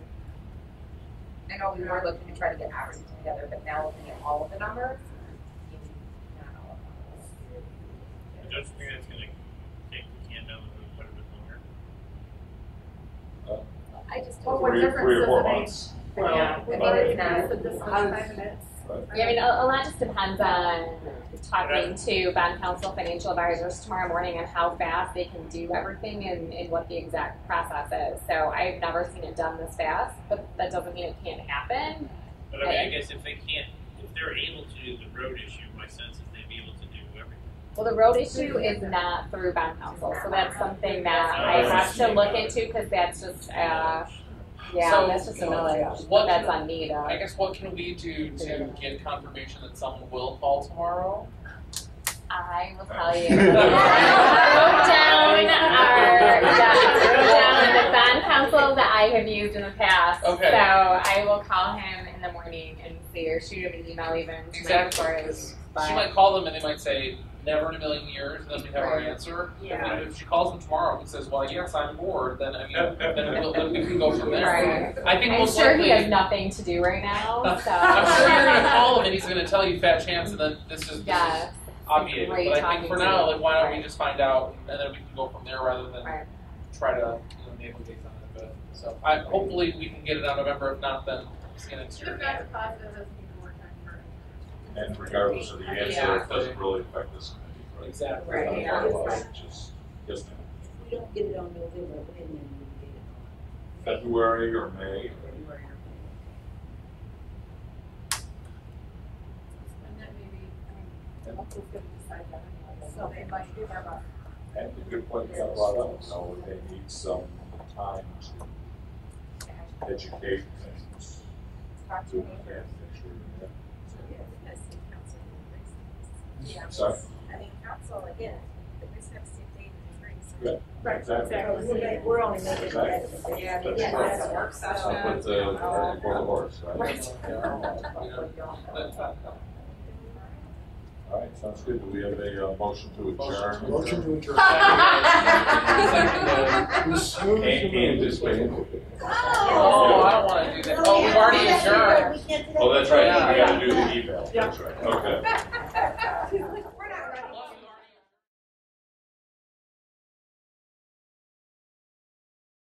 I know we were looking to try to get everything together, but now looking at all of the numbers, maybe not all of them. I don't think that's gonna kick the can down the road quite a bit longer. I just Well, don't. what Three, difference three or does four it make? months. Well, Yeah, I mean, well, it's not- it's a distance of five minutes. Right. Yeah, I mean, a, a lot just depends on talking to bond counsel financial advisors tomorrow morning on how fast they can do everything and, and what the exact process is. So I've never seen it done this fast, but that doesn't mean it can't happen. But I mean, I guess if they can't, if they're able to do the road issue, my sense is they'd be able to do everything. Well, the road issue is not through bond counsel, so that's something that I have to look into because that's just, uh, yeah, So, that's just a millage. what- That's on me I to. guess what can we do to get confirmation that someone will call tomorrow? I will tell you. <laughs> Wrote down our, wrote down the bond counsel that I have used in the past. Okay. So I will call him in the morning and see, or shoot him an email even. Exactly. before I leave. 'cause But- She might call them and they might say, never in a million years, and then we have our answer. Yeah. And if she calls him tomorrow and says, well, yes, I'm bored, then I mean, <laughs> then, we'll, then we can go from there. Right. I think I'm most sure likely, he has nothing to do right now, <laughs> so. I'm sure you're gonna call him and he's gonna tell you fat chance, and then this is, this is Yeah. obviated. Great But I think talking for now, like, why don't we just find out, and then we can go from there rather than Right. try to, you know, navel gaze on it. But so, I hopefully we can get it out of November. If not, then see you next If year. that's a positive, doesn't mean more time for it. And regardless of the answer, it doesn't really affect this committee, right? Exactly. Right, yeah. Otherwise, just, yes, ma'am. We don't get it on November, when then we get it February or May, on February. And then maybe, I mean, council's gonna decide that anyway, so they might give them a. and the good point you brought up, you know, they need some time to educate and Talk to do me. what they can to make sure that. Yeah, I see council. Yeah. Sorry? I mean, council, again, the next have to see a date so. Yeah, Right, exactly. exactly. We're, we're only making Exactly. that decision. Yeah, That's yeah, right. that's a work session. I'll put the, the for the horse, right? <laughs> <laughs> All right, sounds good. Do we have a uh, motion to adjourn? Motion to adjourn. And, and. Oh. oh, I don't want to do that. Oh, we've already adjourned. Oh, that's right. We gotta do the email. That's right. Okay. <laughs>